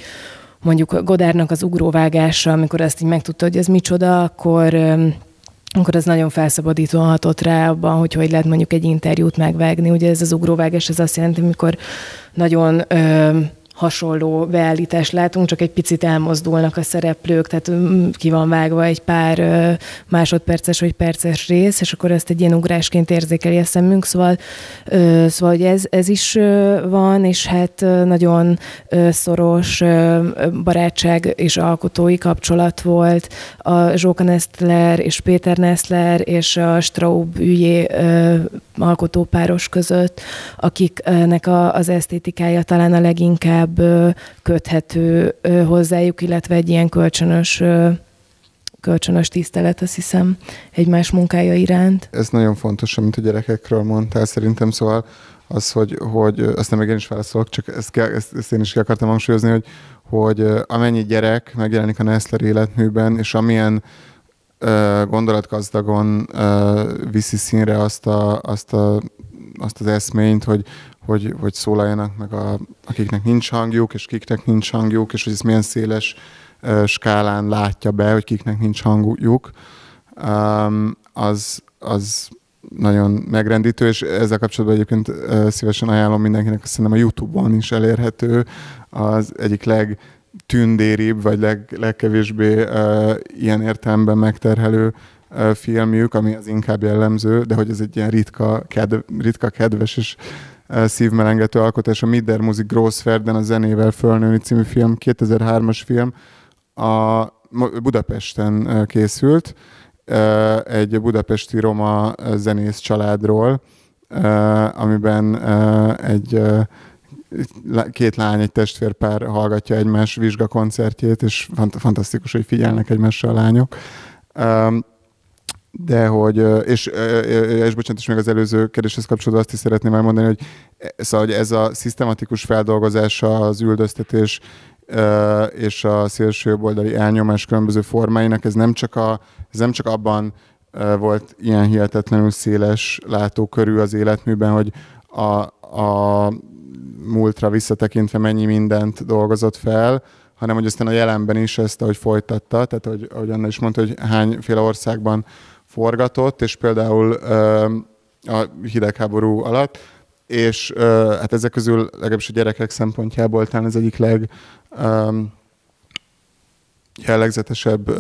mondjuk Godárnak az ugróvágása, amikor ezt így megtudta, hogy ez micsoda, akkor akkor az nagyon felszabadítóan hatott rá abban, hogy hogy lehet mondjuk egy interjút megvágni. Ugye ez az ugróvágás, ez azt jelenti, amikor nagyon ö, hasonló beállítást látunk, csak egy picit elmozdulnak a szereplők, tehát mm, ki van vágva egy pár másodperces vagy perces rész, és akkor ezt egy ilyen ugrásként érzékeli a szemünk, szóval, szóval ez, ez is van, és hát nagyon szoros barátság és alkotói kapcsolat volt. A Zsóka Nestler és Péter Nestler és a Straub ügyé alkotópáros között, akiknek az esztétikája talán a leginkább inkább köthető hozzájuk, illetve egy ilyen kölcsönös kölcsönös tisztelet, azt hiszem, egymás munkája iránt. Ez nagyon fontos, amit a gyerekekről mondtál szerintem, szóval az, hogy, hogy azt nem meg én is válaszolok, csak ezt, kell, ezt, ezt én is ki akartam hangsúlyozni, hogy, hogy amennyi gyerek megjelenik a Nestler életműben, és amilyen uh, gondolatgazdagon uh, viszi színre azt, a, azt, a, azt az eszményt, hogy, hogy, hogy szólaljanak meg a, akiknek nincs hangjuk, és kiknek nincs hangjuk, és hogy ez milyen széles skálán látja be, hogy kiknek nincs hangjuk, az, az nagyon megrendítő, és ezzel kapcsolatban egyébként szívesen ajánlom mindenkinek, azt szerintem a YouTube-on is elérhető, az egyik legtündéribb, vagy leg, legkevésbé uh, ilyen értelemben megterhelő uh, filmjük, ami az inkább jellemző, de hogy ez egy ilyen ritka, kedv, ritka kedves és szívmelengető alkotás, a Midder Music Grossferden a zenével fölnőni című film, 2003-as film, a Budapesten készült, egy budapesti roma zenész családról, amiben egy két lány, egy testvérpár hallgatja egymás vizsgakoncertjét, és fantasztikus, hogy figyelnek egymásra a lányok de hogy, és, és bocsánat, és még az előző kérdéshez kapcsolódva azt is szeretném elmondani, hogy, szóval, hogy ez a szisztematikus feldolgozása az üldöztetés és a szélső oldali elnyomás különböző formáinak, ez nem csak, a, ez nem csak abban volt ilyen hihetetlenül széles látókörű az életműben, hogy a, a múltra visszatekintve mennyi mindent dolgozott fel, hanem hogy aztán a jelenben is ezt, ahogy folytatta, tehát hogy, ahogy Anna is mondta, hogy hányféle országban forgatott, és például a hidegháború alatt, és hát ezek közül legalábbis a gyerekek szempontjából talán ez egyik leg jellegzetesebb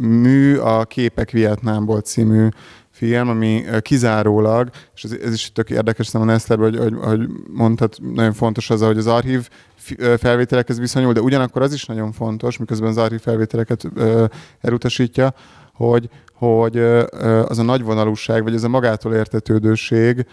mű a Képek Vietnámból című film, ami kizárólag, és ez, ez is tök érdekes számomra Eszter, hogy, hogy, hogy mondtad, nagyon fontos az, hogy az archív felvételekhez viszonyul, de ugyanakkor az is nagyon fontos, miközben az archív felvételeket elutasítja, hogy, hogy az a nagyvonalúság, vagy ez a magától értetődőség,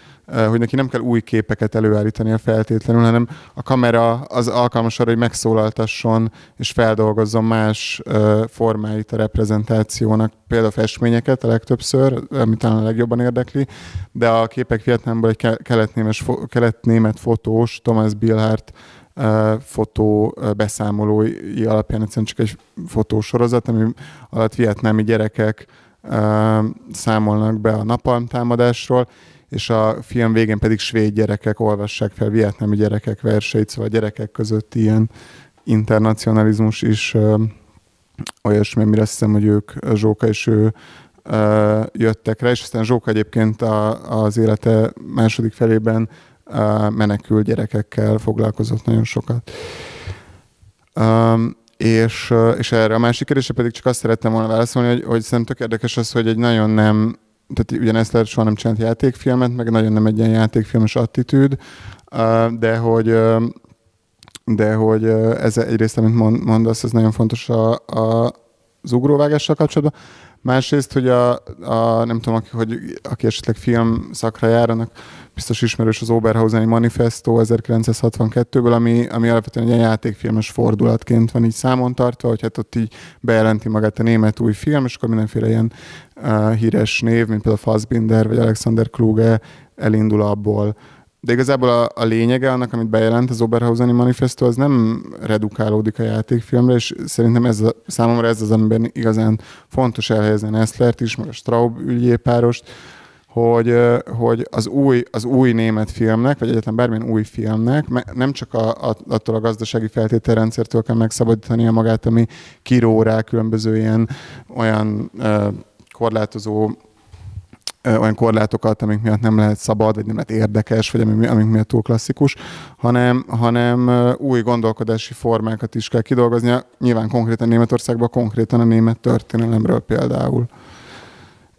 hogy neki nem kell új képeket előállítani a feltétlenül, hanem a kamera az alkalmas arra, hogy megszólaltasson és feldolgozzon más formáit a reprezentációnak, például festményeket a legtöbbször, ami talán a legjobban érdekli, de a képek Vietnámból egy kelet-német fotós, Thomas Bilhart fotó beszámolói alapján egyszerűen csak egy fotósorozat, ami alatt vietnámi gyerekek számolnak be a napalm támadásról, és a film végén pedig svéd gyerekek olvassák fel vietnámi gyerekek verseit, szóval a gyerekek között ilyen internacionalizmus is olyasmi, amire azt hiszem, hogy ők, Zsóka és ő jöttek rá, és aztán Zsóka egyébként a, az élete második felében menekült gyerekekkel foglalkozott nagyon sokat. Um, és, és erre a másik kérdésre pedig csak azt szerettem volna válaszolni, hogy, hogy szerintem tök érdekes az, hogy egy nagyon nem, tehát ugyanezt lehet soha nem csinált játékfilmet, meg nagyon nem egy ilyen játékfilmes attitűd, de hogy de hogy ez egyrészt, amit mondasz, ez nagyon fontos a, a, az ugróvágással kapcsolatban. Másrészt, hogy a, a nem tudom, aki, hogy, aki esetleg film szakra jár, biztos ismerős az Oberhauseni Manifesto 1962-ből, ami, ami alapvetően egy játékfilmes fordulatként van így számon tartva, hogy hát ott így bejelenti magát a német új film, és akkor mindenféle ilyen uh, híres név, mint például Fassbinder vagy Alexander Kluge elindul abból. De igazából a, a lényege annak, amit bejelent az Oberhauseni Manifesto, az nem redukálódik a játékfilmre, és szerintem ez a, számomra ez az, amiben igazán fontos elhelyezni Nestlert is, meg a Straub ügyépárost, hogy, hogy az, új, az új német filmnek, vagy egyetlen bármilyen új filmnek nem csak a, a, attól a gazdasági feltételrendszertől kell megszabadítania magát, ami kiró rá különböző ilyen olyan uh, korlátozó olyan korlátokat, amik miatt nem lehet szabad, vagy nem lehet érdekes, vagy amik miatt túl klasszikus, hanem, hanem új gondolkodási formákat is kell kidolgoznia, nyilván konkrétan Németországban, konkrétan a német történelemről például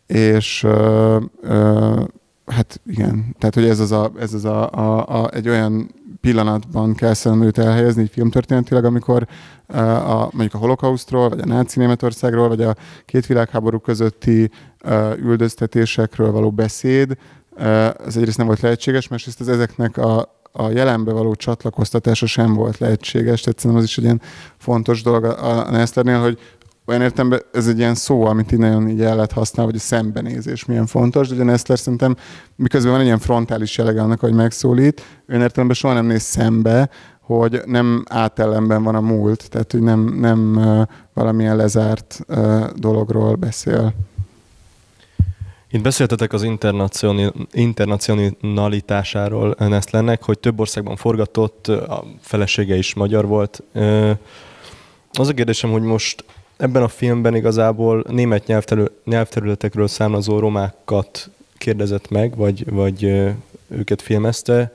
és ö, ö, hát igen, tehát hogy ez az, a, ez az a, a, a, egy olyan pillanatban kell szerintem őt elhelyezni, így filmtörténetileg, amikor a, mondjuk a holokausztról, vagy a náci Németországról, vagy a két világháború közötti üldöztetésekről való beszéd, ez egyrészt nem volt lehetséges, másrészt az ezeknek a, a jelenbe való csatlakoztatása sem volt lehetséges, tehát szerintem az is egy ilyen fontos dolog a, a hogy olyan értemben ez egy ilyen szó, amit így nagyon így el lehet használni, hogy a szembenézés milyen fontos, de ugye Nestler szerintem miközben van egy ilyen frontális jellege annak, hogy megszólít, olyan értelemben soha nem néz szembe, hogy nem átellenben van a múlt, tehát hogy nem, nem valamilyen lezárt dologról beszél. Itt beszéltetek az internacionalitásáról Nestlernek, hogy több országban forgatott, a felesége is magyar volt. Az a kérdésem, hogy most ebben a filmben igazából német nyelvterül, nyelvterületekről származó romákat kérdezett meg, vagy, vagy őket filmezte,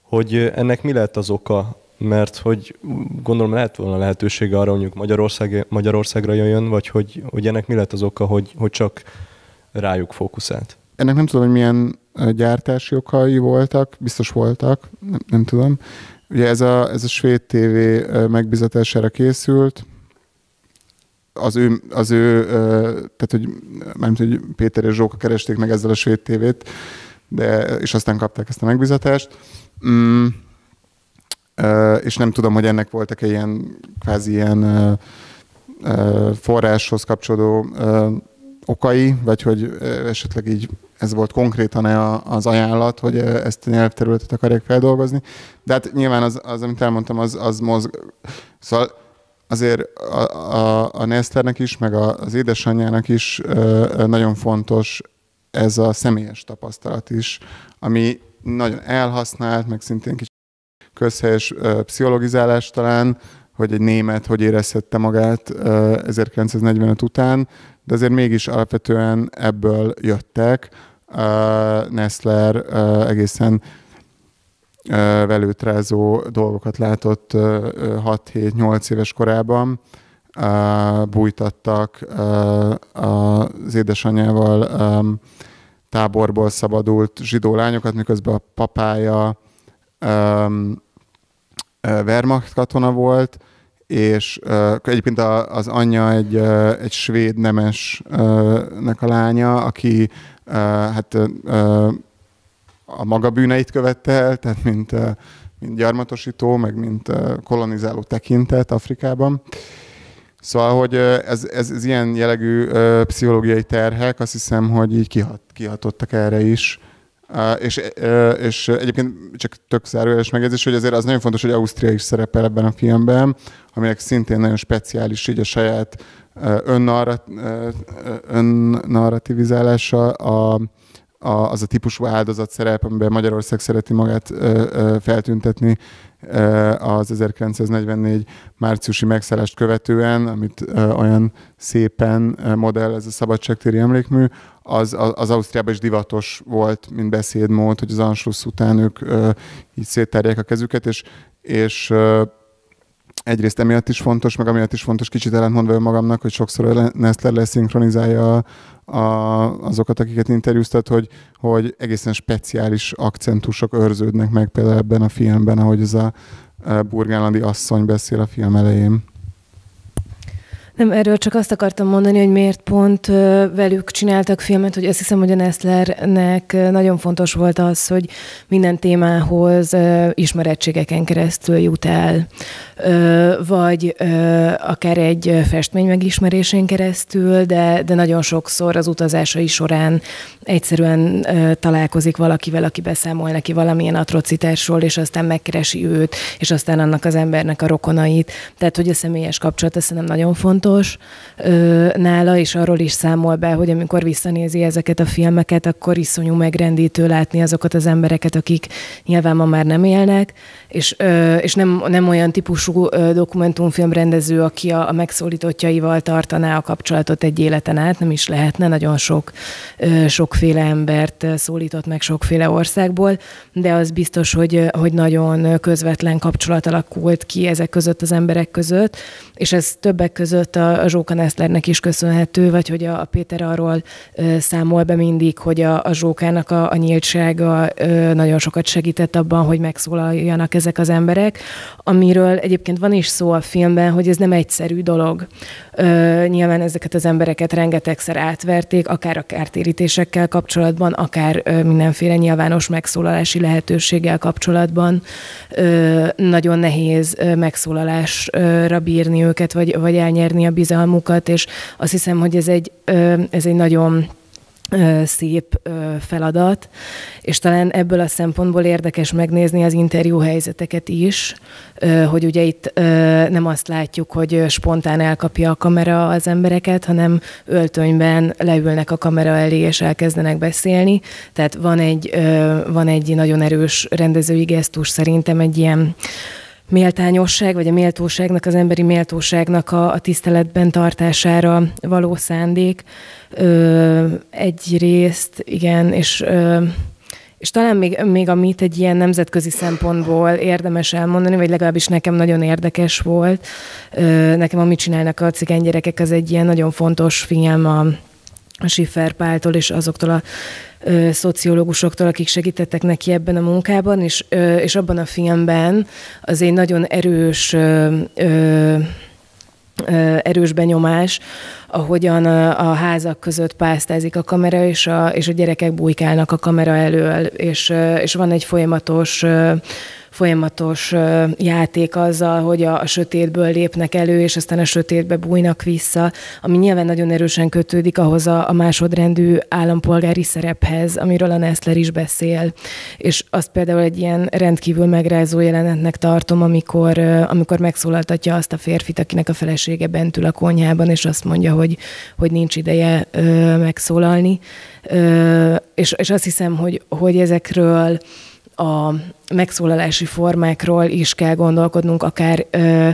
hogy ennek mi lehet az oka, mert hogy gondolom lehet volna lehetősége arra, mondjuk Magyarország, Magyarországra jöjjön, vagy hogy, hogy ennek mi lehet az oka, hogy, hogy csak rájuk fókuszált? Ennek nem tudom, hogy milyen gyártási okai voltak, biztos voltak, nem, nem tudom. Ugye ez a, ez a svéd TV megbizatására készült, az ő, az ő tehát hogy, mármint, hogy Péter és Zsóka keresték meg ezzel a svéd tévét, de, és aztán kapták ezt a megbizatást. Mm, és nem tudom, hogy ennek voltak-e ilyen kvázi ilyen forráshoz kapcsolódó okai, vagy hogy esetleg így ez volt konkrétan az ajánlat, hogy ezt a nyelvterületet akarják feldolgozni. De hát nyilván az, az amit elmondtam, az, az mozg... Szóval azért a, a, a Neszternek is, meg az édesanyjának is ö, nagyon fontos ez a személyes tapasztalat is, ami nagyon elhasznált, meg szintén kicsit közhelyes ö, pszichologizálás talán, hogy egy német hogy érezhette magát 1945 után, de azért mégis alapvetően ebből jöttek. Nestler egészen velőtrázó dolgokat látott 6-7-8 éves korában. Bújtattak az édesanyjával táborból szabadult zsidó lányokat, miközben a papája Wehrmacht katona volt, és uh, egyébként a, az anyja egy, uh, egy svéd nemesnek a lánya, aki uh, hát uh, a maga bűneit követte el, tehát mint, mint gyarmatosító, meg mint kolonizáló tekintet Afrikában. Szóval, hogy ez, ez, ez ilyen jellegű pszichológiai terhek, azt hiszem, hogy így kihat, kihatottak erre is. És, és egyébként csak tök zárójeles megjegyzés, hogy azért az nagyon fontos, hogy Ausztria is szerepel ebben a filmben, aminek szintén nagyon speciális így a saját önnarrat, önnarrativizálása, a, a, az a típusú áldozat szerep, amiben Magyarország szereti magát uh, uh, feltüntetni az 1944 márciusi megszállást követően, amit olyan szépen modell ez a szabadságtéri emlékmű, az, az, az Ausztriában is divatos volt, mint beszédmód, hogy az Anschluss után ők így széttárják a kezüket, és, és egyrészt emiatt is fontos, meg amiatt is fontos, kicsit ellentmondva magamnak, hogy sokszor Nestler leszinkronizálja a, azokat, akiket interjúztat, hogy, hogy egészen speciális akcentusok őrződnek meg például ebben a filmben, ahogy ez a burgánlandi asszony beszél a film elején. Nem, erről csak azt akartam mondani, hogy miért pont velük csináltak filmet, hogy azt hiszem, hogy a Nestlernek nagyon fontos volt az, hogy minden témához ismerettségeken keresztül jut el, vagy akár egy festmény megismerésén keresztül, de, de nagyon sokszor az utazásai során egyszerűen találkozik valakivel, aki beszámol neki valamilyen atrocitásról, és aztán megkeresi őt, és aztán annak az embernek a rokonait. Tehát, hogy a személyes kapcsolat, ez nem nagyon fontos fontos ö, nála, és arról is számol be, hogy amikor visszanézi ezeket a filmeket, akkor iszonyú megrendítő látni azokat az embereket, akik nyilván ma már nem élnek, és, ö, és nem, nem olyan típusú ö, dokumentumfilm rendező, aki a, a megszólítottjaival tartaná a kapcsolatot egy életen át, nem is lehetne, nagyon sok, ö, sokféle embert szólított meg sokféle országból, de az biztos, hogy, hogy nagyon közvetlen kapcsolat alakult ki ezek között az emberek között, és ez többek között a, a Zsóka Neszlernek is köszönhető, vagy hogy a, a Péter arról ö, számol be mindig, hogy a, a Zsókának a, a nyíltsága ö, nagyon sokat segített abban, hogy megszólaljanak ezek az emberek, amiről egyébként van is szó a filmben, hogy ez nem egyszerű dolog. Nyilván ezeket az embereket rengetegszer átverték, akár a kártérítésekkel kapcsolatban, akár mindenféle nyilvános megszólalási lehetőséggel kapcsolatban. Nagyon nehéz megszólalásra bírni őket, vagy, vagy elnyerni a bizalmukat, és azt hiszem, hogy ez egy, ez egy nagyon szép feladat, és talán ebből a szempontból érdekes megnézni az interjú helyzeteket is, hogy ugye itt nem azt látjuk, hogy spontán elkapja a kamera az embereket, hanem öltönyben leülnek a kamera elé, és elkezdenek beszélni. Tehát van egy, van egy nagyon erős rendezői gesztus szerintem, egy ilyen méltányosság, vagy a méltóságnak, az emberi méltóságnak a, a tiszteletben tartására való szándék. Ö, egyrészt, igen, és ö, és talán még, még amit egy ilyen nemzetközi szempontból érdemes elmondani, vagy legalábbis nekem nagyon érdekes volt, nekem amit csinálnak a cigány gyerekek, az egy ilyen nagyon fontos film a, a Schiffer Páltól és azoktól a ö, szociológusoktól, akik segítettek neki ebben a munkában, és, ö, és abban a filmben az egy nagyon erős ö, ö, erős benyomás, ahogyan a, a házak között pásztázik a kamera, és a, és a gyerekek bujkálnak a kamera elől, és, és van egy folyamatos folyamatos játék azzal, hogy a, a sötétből lépnek elő, és aztán a sötétbe bújnak vissza, ami nyilván nagyon erősen kötődik ahhoz a, a másodrendű állampolgári szerephez, amiről a Nestler is beszél. És azt például egy ilyen rendkívül megrázó jelenetnek tartom, amikor, amikor megszólaltatja azt a férfit, akinek a felesége bent ül a konyhában, és azt mondja, hogy, hogy nincs ideje ö, megszólalni. Ö, és, és azt hiszem, hogy, hogy ezekről a megszólalási formákról is kell gondolkodnunk, akár ö,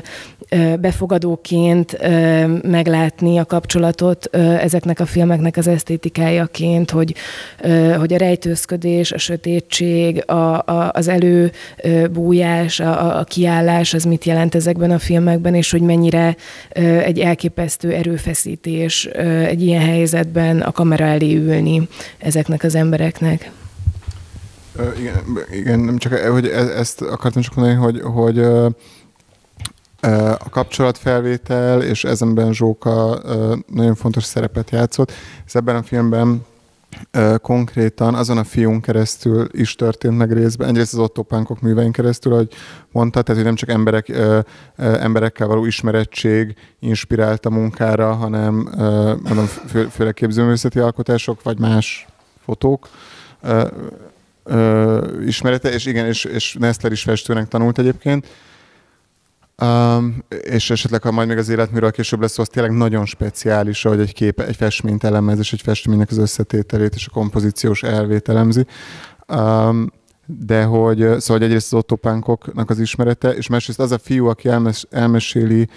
ö, befogadóként ö, meglátni a kapcsolatot ö, ezeknek a filmeknek az esztétikájaként, hogy, ö, hogy a rejtőzködés, a sötétség, a, a, az előbújás, a, a kiállás, az mit jelent ezekben a filmekben, és hogy mennyire ö, egy elképesztő erőfeszítés ö, egy ilyen helyzetben a kamera elé ülni ezeknek az embereknek. Igen, igen, nem csak, hogy e, ezt akartam csak mondani, hogy, hogy a kapcsolatfelvétel, és ezenben Zsóka nagyon fontos szerepet játszott. Ez ebben a filmben konkrétan azon a fiún keresztül is történt meg részben, egyrészt az Otto Pánkok művein keresztül, hogy mondta, tehát hogy nem csak emberek, emberekkel való ismerettség inspirált a munkára, hanem mondom, fő, főleg képzőművészeti alkotások, vagy más fotók ö, ismerete, és igen, és, és Nestler is festőnek tanult egyébként. Um, és esetleg, ha majd még az életműről később lesz, az tényleg nagyon speciális, hogy egy kép, egy festményt elemez, és egy festménynek az összetételét és a kompozíciós elvét elemzi. Um, de hogy, szóval hogy egyrészt az ottopánkoknak az ismerete, és másrészt az a fiú, aki elmes, elmeséli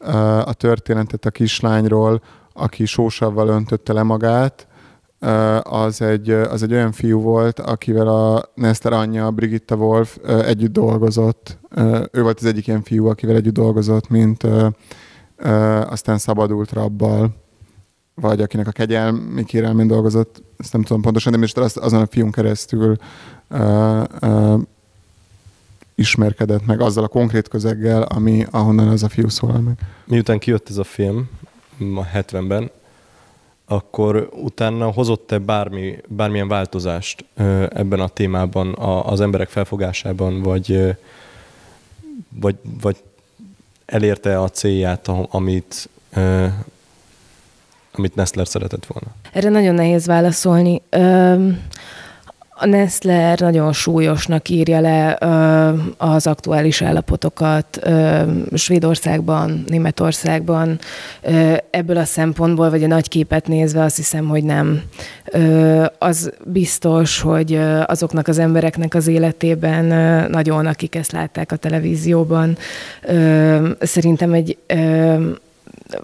uh, a történetet a kislányról, aki sósavval öntötte le magát, az egy, az egy olyan fiú volt, akivel a Nester anyja, Brigitta Wolf együtt dolgozott. Ő volt az egyik ilyen fiú, akivel együtt dolgozott, mint aztán szabadult rabbal, vagy akinek a kegyelmi kérelmén dolgozott, ezt nem tudom pontosan, de most azon a fiún keresztül ismerkedett meg azzal a konkrét közeggel, ami ahonnan az a fiú szólal meg. Miután kijött ez a film, a 70-ben, akkor utána hozott-e bármi, bármilyen változást ebben a témában, az emberek felfogásában, vagy, vagy, vagy elérte a célját, amit, amit Nestler szeretett volna? Erre nagyon nehéz válaszolni. A Nestler nagyon súlyosnak írja le ö, az aktuális állapotokat ö, Svédországban, Németországban. Ö, ebből a szempontból, vagy a nagy képet nézve azt hiszem, hogy nem. Ö, az biztos, hogy azoknak az embereknek az életében ö, nagyon, akik ezt látták a televízióban, ö, szerintem egy ö,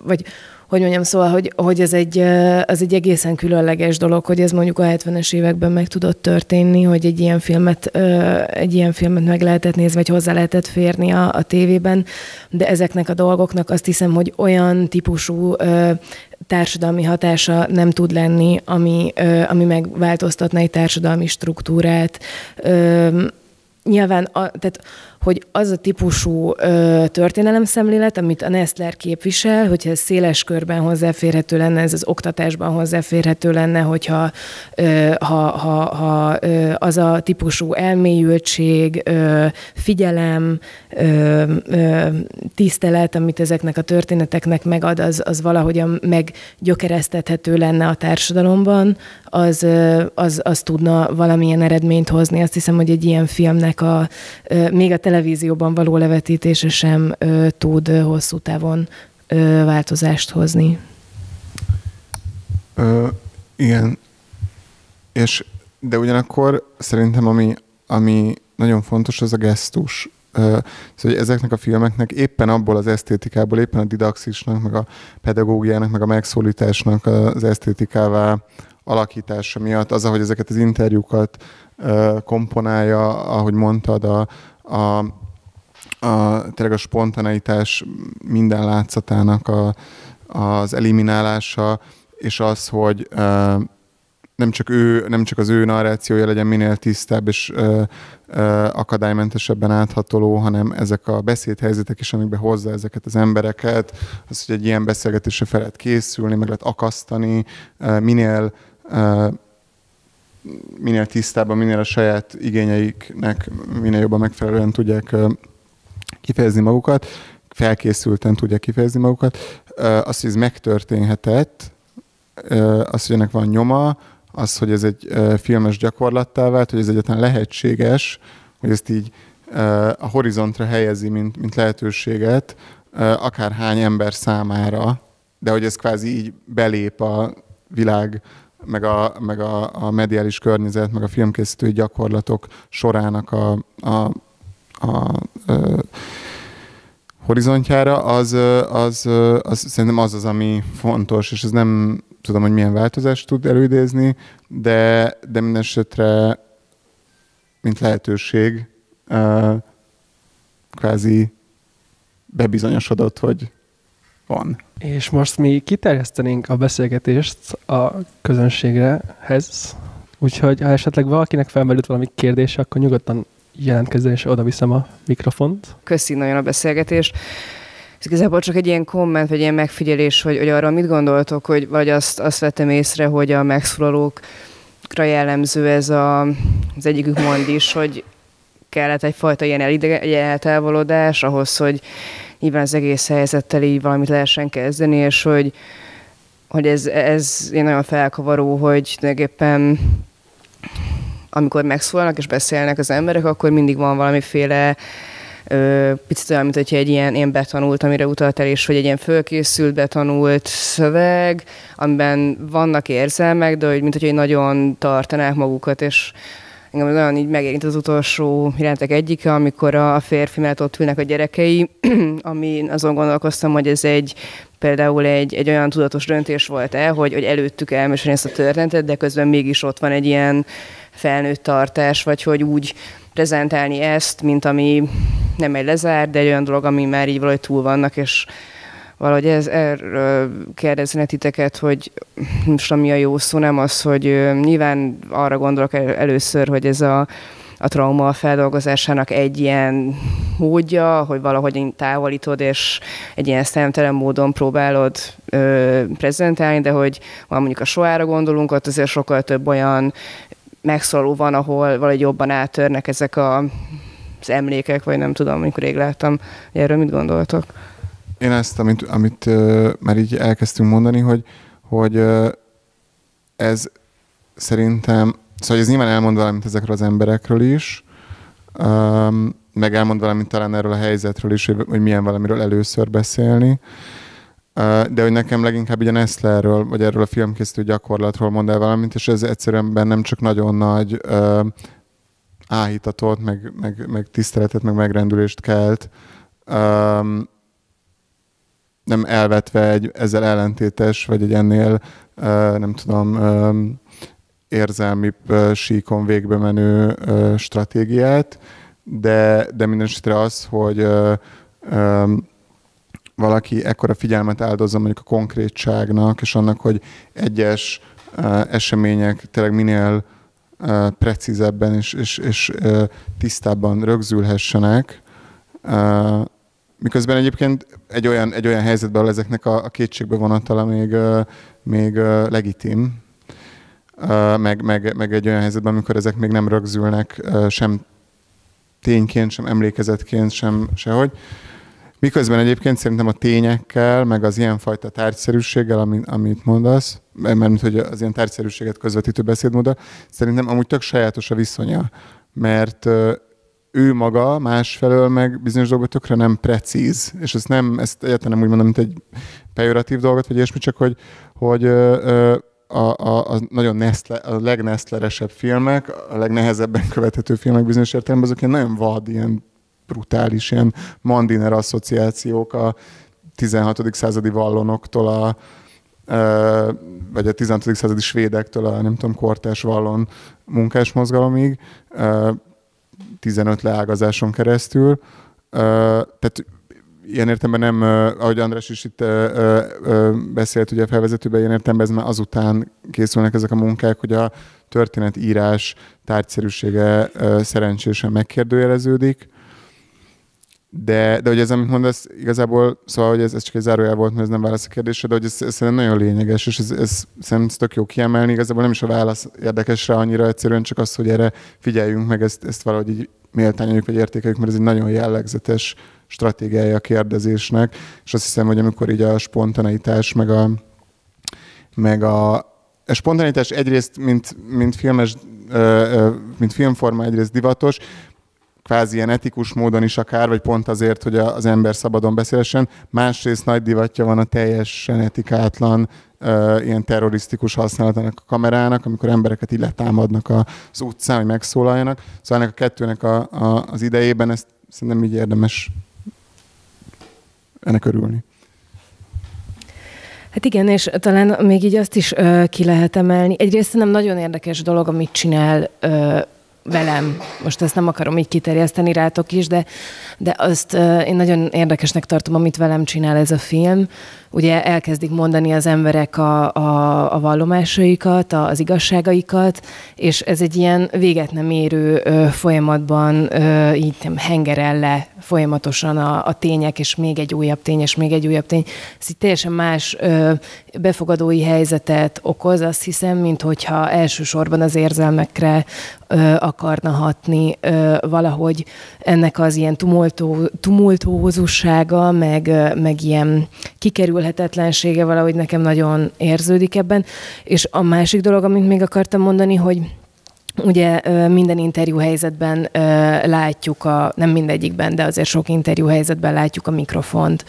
vagy hogy mondjam, szóval, hogy, hogy ez egy, az egy egészen különleges dolog, hogy ez mondjuk a 70-es években meg tudott történni, hogy egy ilyen filmet, egy ilyen filmet meg lehetett nézni, vagy hozzá lehetett férni a, a tévében, de ezeknek a dolgoknak azt hiszem, hogy olyan típusú társadalmi hatása nem tud lenni, ami, ami megváltoztatna egy társadalmi struktúrát. Nyilván, a, tehát hogy az a típusú ö, történelemszemlélet, amit a Nestler képvisel, hogyha ez széles körben hozzáférhető lenne, ez az oktatásban hozzáférhető lenne, hogyha ö, ha, ha, ha ö, az a típusú elmélyültség, ö, figyelem, ö, ö, tisztelet, amit ezeknek a történeteknek megad, az, az valahogyan meggyökeresztethető lenne a társadalomban, az, az, az tudna valamilyen eredményt hozni. Azt hiszem, hogy egy ilyen filmnek a, még a televízióban való levetítése sem ö, tud hosszú távon ö, változást hozni. Ö, igen. És, de ugyanakkor szerintem ami, ami nagyon fontos, az a gesztus. Szóval hogy ezeknek a filmeknek éppen abból az esztétikából, éppen a didaxisnak, meg a pedagógiának, meg a megszólításnak az esztétikává alakítása miatt, az, ahogy ezeket az interjúkat komponálja, ahogy mondtad, a, a, a, tényleg a spontaneitás minden látszatának a, az eliminálása, és az, hogy uh, nem csak, ő, nem csak az ő narrációja legyen minél tisztább és uh, uh, akadálymentesebben áthatoló, hanem ezek a beszédhelyzetek is, amikbe hozza ezeket az embereket, az, hogy egy ilyen beszélgetésre fel lehet készülni, meg lehet akasztani, uh, minél uh, minél tisztábban, minél a saját igényeiknek minél jobban megfelelően tudják kifejezni magukat, felkészülten tudják kifejezni magukat. Az, hogy ez megtörténhetett, az, hogy ennek van nyoma, az, hogy ez egy filmes gyakorlattá vált, hogy ez egyáltalán lehetséges, hogy ezt így a horizontra helyezi, mint, mint lehetőséget, akár hány ember számára, de hogy ez kvázi így belép a világ meg a, meg a, a mediális környezet, meg a filmkészítői gyakorlatok sorának a, a, a, a horizontjára, az, az, az szerintem az az, ami fontos, és ez nem tudom, hogy milyen változást tud előidézni, de, de minden esetre, mint lehetőség, kvázi bebizonyosodott, hogy van. És most mi kiterjesztenénk a beszélgetést a közönségrehez, úgyhogy ha esetleg valakinek felmerült valami kérdés, akkor nyugodtan jelentkezzen, és oda viszem a mikrofont. Köszi nagyon a beszélgetést. Ez igazából csak egy ilyen komment, vagy ilyen megfigyelés, hogy, hogy arra mit gondoltok, hogy vagy azt, azt vettem észre, hogy a megszólalókra jellemző ez a, az egyikük mond is, hogy kellett egyfajta ilyen, ilyen eltávolodás ahhoz, hogy nyilván az egész helyzettel így valamit lehessen kezdeni, és hogy, hogy ez, ez én nagyon felkavaró, hogy tulajdonképpen amikor megszólalnak és beszélnek az emberek, akkor mindig van valamiféle ö, picit olyan, mint hogyha egy ilyen, ilyen betanult, amire utaltál és hogy egy ilyen fölkészült, betanult szöveg, amiben vannak érzelmek, de hogy mint hogyha nagyon tartanák magukat, és engem nagyon így megérint az utolsó jelentek egyike, amikor a férfi mellett ott ülnek a gyerekei, ami azon gondolkoztam, hogy ez egy például egy, egy olyan tudatos döntés volt el, hogy, hogy előttük elmesélni ezt a történetet, de közben mégis ott van egy ilyen felnőtt tartás, vagy hogy úgy prezentálni ezt, mint ami nem egy lezár, de egy olyan dolog, ami már így valahogy túl vannak, és valahogy ez, erről kérdezni titeket, hogy most ami a jó szó, nem az, hogy nyilván arra gondolok először, hogy ez a, a trauma feldolgozásának egy ilyen módja, hogy valahogy távolítod, és egy ilyen szemtelen módon próbálod ö, prezentálni, de hogy van mondjuk a soára gondolunk, ott azért sokkal több olyan megszóló van, ahol valahogy jobban áttörnek ezek a, az emlékek, vagy nem tudom, amikor rég láttam. Erről mit gondoltok? Én ezt, amit, amit már így elkezdtünk mondani, hogy, hogy ez szerintem, szóval ez nyilván elmond valamit ezekről az emberekről is, meg elmond valamit talán erről a helyzetről is, hogy, milyen valamiről először beszélni, de hogy nekem leginkább így a Nestlerről, vagy erről a filmkészítő gyakorlatról mond el valamit, és ez egyszerűen bennem csak nagyon nagy áhítatot, meg, meg, meg tiszteletet, meg megrendülést kelt. Nem elvetve egy ezzel ellentétes, vagy egy ennél, nem tudom, érzelmi síkon végbe menő stratégiát, de, de minden esetre az, hogy valaki ekkora figyelmet áldozza mondjuk a konkrétságnak, és annak, hogy egyes események tényleg minél precízebben és, és, és tisztábban rögzülhessenek, Miközben egyébként egy olyan, egy olyan helyzetben, ezeknek a, a kétségbe vonatala még, még legitim, meg, meg, meg egy olyan helyzetben, amikor ezek még nem rögzülnek sem tényként, sem emlékezetként, sem sehogy. Miközben egyébként szerintem a tényekkel, meg az ilyenfajta tárgyszerűséggel, amit, amit mondasz, mert hogy az ilyen tárgyszerűséget közvetítő beszédmódal, szerintem amúgy tök sajátos a viszonya. Mert ő maga másfelől meg bizonyos dolgok tökre nem precíz, és ezt nem, ezt egyáltalán nem úgy mondom, mint egy pejoratív dolgot, vagy ilyesmi, csak hogy, hogy ö, a, a, a nagyon nesztle, a legnesztleresebb filmek, a legnehezebben követhető filmek bizonyos értelemben, azok ilyen nagyon vad, ilyen brutális, ilyen mandiner asszociációk a 16. századi vallonoktól a, vagy a 16. századi svédektől a nem tudom, kortás vallon munkásmozgalomig 15 leágazáson keresztül. Tehát ilyen értelemben nem, ahogy András is itt beszélt ugye a felvezetőben, ilyen értelemben ez már azután készülnek ezek a munkák, hogy a történetírás tárgyszerűsége szerencsésen megkérdőjeleződik. De, de hogy ez, amit mondasz, igazából, szóval, hogy ez, ez csak egy zárójel volt, mert ez nem válasz a kérdésre, de hogy ez, ez szerintem nagyon lényeges, és ez, ez szerintem tök jó kiemelni. Igazából nem is a válasz érdekes rá annyira egyszerűen, csak az, hogy erre figyeljünk meg, ezt, ezt valahogy így méltányoljuk, vagy értékeljük, mert ez egy nagyon jellegzetes stratégiája a kérdezésnek, és azt hiszem, hogy amikor így a spontaneitás, meg a, meg a, a spontanitás egyrészt, mint, mint filmes, mint filmforma egyrészt divatos, kvázi ilyen etikus módon is akár, vagy pont azért, hogy az ember szabadon beszélhessen. Másrészt nagy divatja van a teljesen etikátlan ilyen terrorisztikus használatának a kamerának, amikor embereket így letámadnak az utcán, hogy megszólaljanak. Szóval ennek a kettőnek a, a, az idejében ezt szerintem így érdemes ennek örülni. Hát igen, és talán még így azt is ö, ki lehet emelni. Egyrészt nem nagyon érdekes dolog, amit csinál ö, velem. Most ezt nem akarom így kiterjeszteni rátok is, de, de azt én nagyon érdekesnek tartom, amit velem csinál ez a film. Ugye elkezdik mondani az emberek a, a, a vallomásaikat, az igazságaikat, és ez egy ilyen véget nem érő folyamatban így nem, hengerel le folyamatosan a, a tények, és még egy újabb tény, és még egy újabb tény. Ez így teljesen más befogadói helyzetet okoz, azt hiszem, mint hogyha elsősorban az érzelmekre ö, akarna hatni ö, valahogy ennek az ilyen tumultó, tumultózussága, meg, ö, meg ilyen kikerülhetetlensége valahogy nekem nagyon érződik ebben. És a másik dolog, amit még akartam mondani, hogy Ugye minden interjú helyzetben látjuk, a, nem mindegyikben, de azért sok interjú helyzetben látjuk a mikrofont,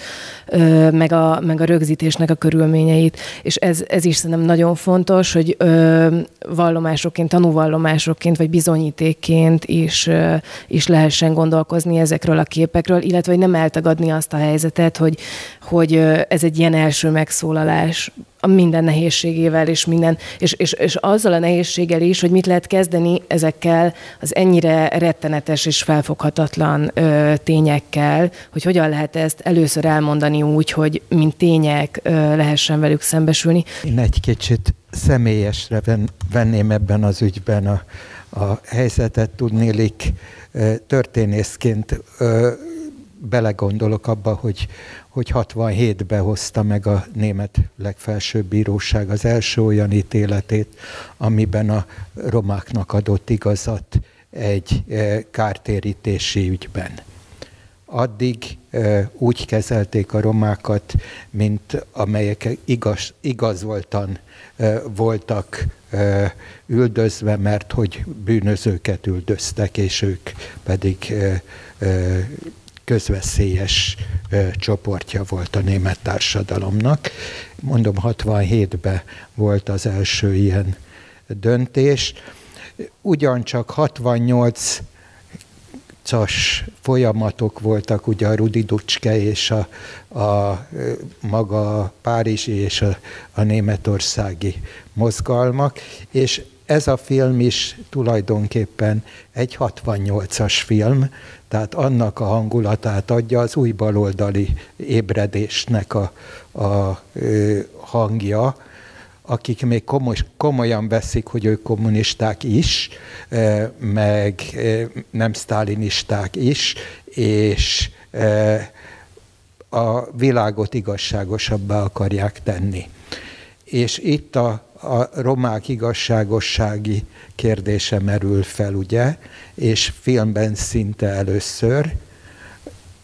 meg a, meg a rögzítésnek a körülményeit, és ez, ez is szerintem nagyon fontos, hogy vallomásokként, tanúvallomásokként, vagy bizonyítékként is, is lehessen gondolkozni ezekről a képekről, illetve hogy nem eltagadni azt a helyzetet, hogy, hogy ez egy ilyen első megszólalás a minden nehézségével, és, minden, és, és, és azzal a nehézséggel is, hogy mit lehet kezdeni ezekkel az ennyire rettenetes és felfoghatatlan ö, tényekkel, hogy hogyan lehet ezt először elmondani úgy, hogy mint tények ö, lehessen velük szembesülni. Én egy kicsit személyesre venném ebben az ügyben a, a helyzetet, tudnélik történészként belegondolok abba, hogy, hogy 67-ben hozta meg a német legfelsőbb bíróság az első olyan ítéletét, amiben a romáknak adott igazat egy e, kártérítési ügyben. Addig e, úgy kezelték a romákat, mint amelyek igaz, igazoltan e, voltak üldözve, mert hogy bűnözőket üldöztek, és ők pedig közveszélyes ö, csoportja volt a német társadalomnak. Mondom, 67-ben volt az első ilyen döntés. Ugyancsak 68 cas folyamatok voltak, ugye a Rudi Dutschke és a, a maga Párizsi és a, a németországi mozgalmak, és ez a film is tulajdonképpen egy 68-as film, tehát annak a hangulatát adja az új baloldali ébredésnek a, a ö, hangja, akik még komoly, komolyan veszik, hogy ők kommunisták is, meg nem sztálinisták is, és a világot igazságosabbá akarják tenni. És itt a a romák igazságossági kérdése merül fel, ugye, és filmben szinte először,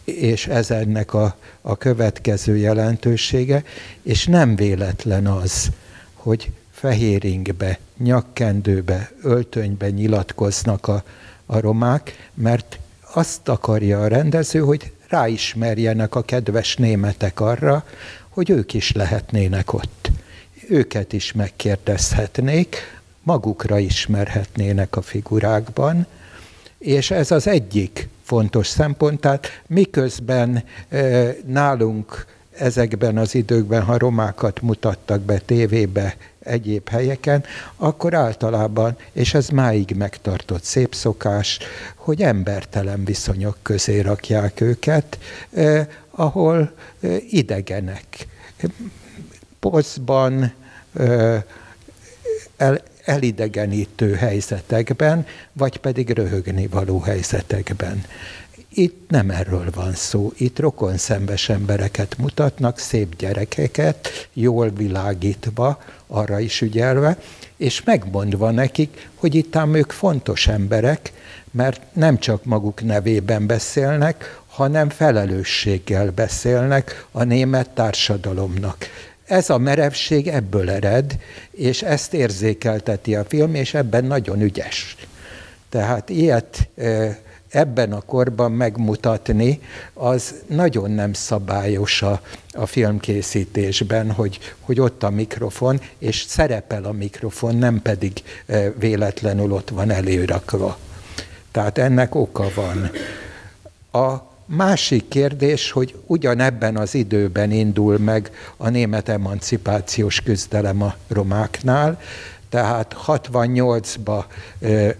és ez ennek a, a következő jelentősége, és nem véletlen az, hogy fehéringbe, nyakkendőbe, öltönybe nyilatkoznak a, a romák, mert azt akarja a rendező, hogy ráismerjenek a kedves németek arra, hogy ők is lehetnének ott őket is megkérdezhetnék, magukra ismerhetnének a figurákban, és ez az egyik fontos szempont, tehát miközben nálunk ezekben az időkben, ha romákat mutattak be tévébe, egyéb helyeken, akkor általában, és ez máig megtartott szép szokás, hogy embertelen viszonyok közé rakják őket, eh, ahol eh, idegenek. Poszban, el, elidegenítő helyzetekben, vagy pedig röhögni való helyzetekben. Itt nem erről van szó, itt rokon szembes embereket mutatnak, szép gyerekeket, jól világítva, arra is ügyelve, és megmondva nekik, hogy itt ám ők fontos emberek, mert nem csak maguk nevében beszélnek, hanem felelősséggel beszélnek a német társadalomnak ez a merevség ebből ered, és ezt érzékelteti a film, és ebben nagyon ügyes. Tehát ilyet ebben a korban megmutatni, az nagyon nem szabályos a, a filmkészítésben, hogy, hogy ott a mikrofon, és szerepel a mikrofon, nem pedig véletlenül ott van előrakva. Tehát ennek oka van. A másik kérdés, hogy ugyanebben az időben indul meg a német emancipációs küzdelem a romáknál, tehát 68-ba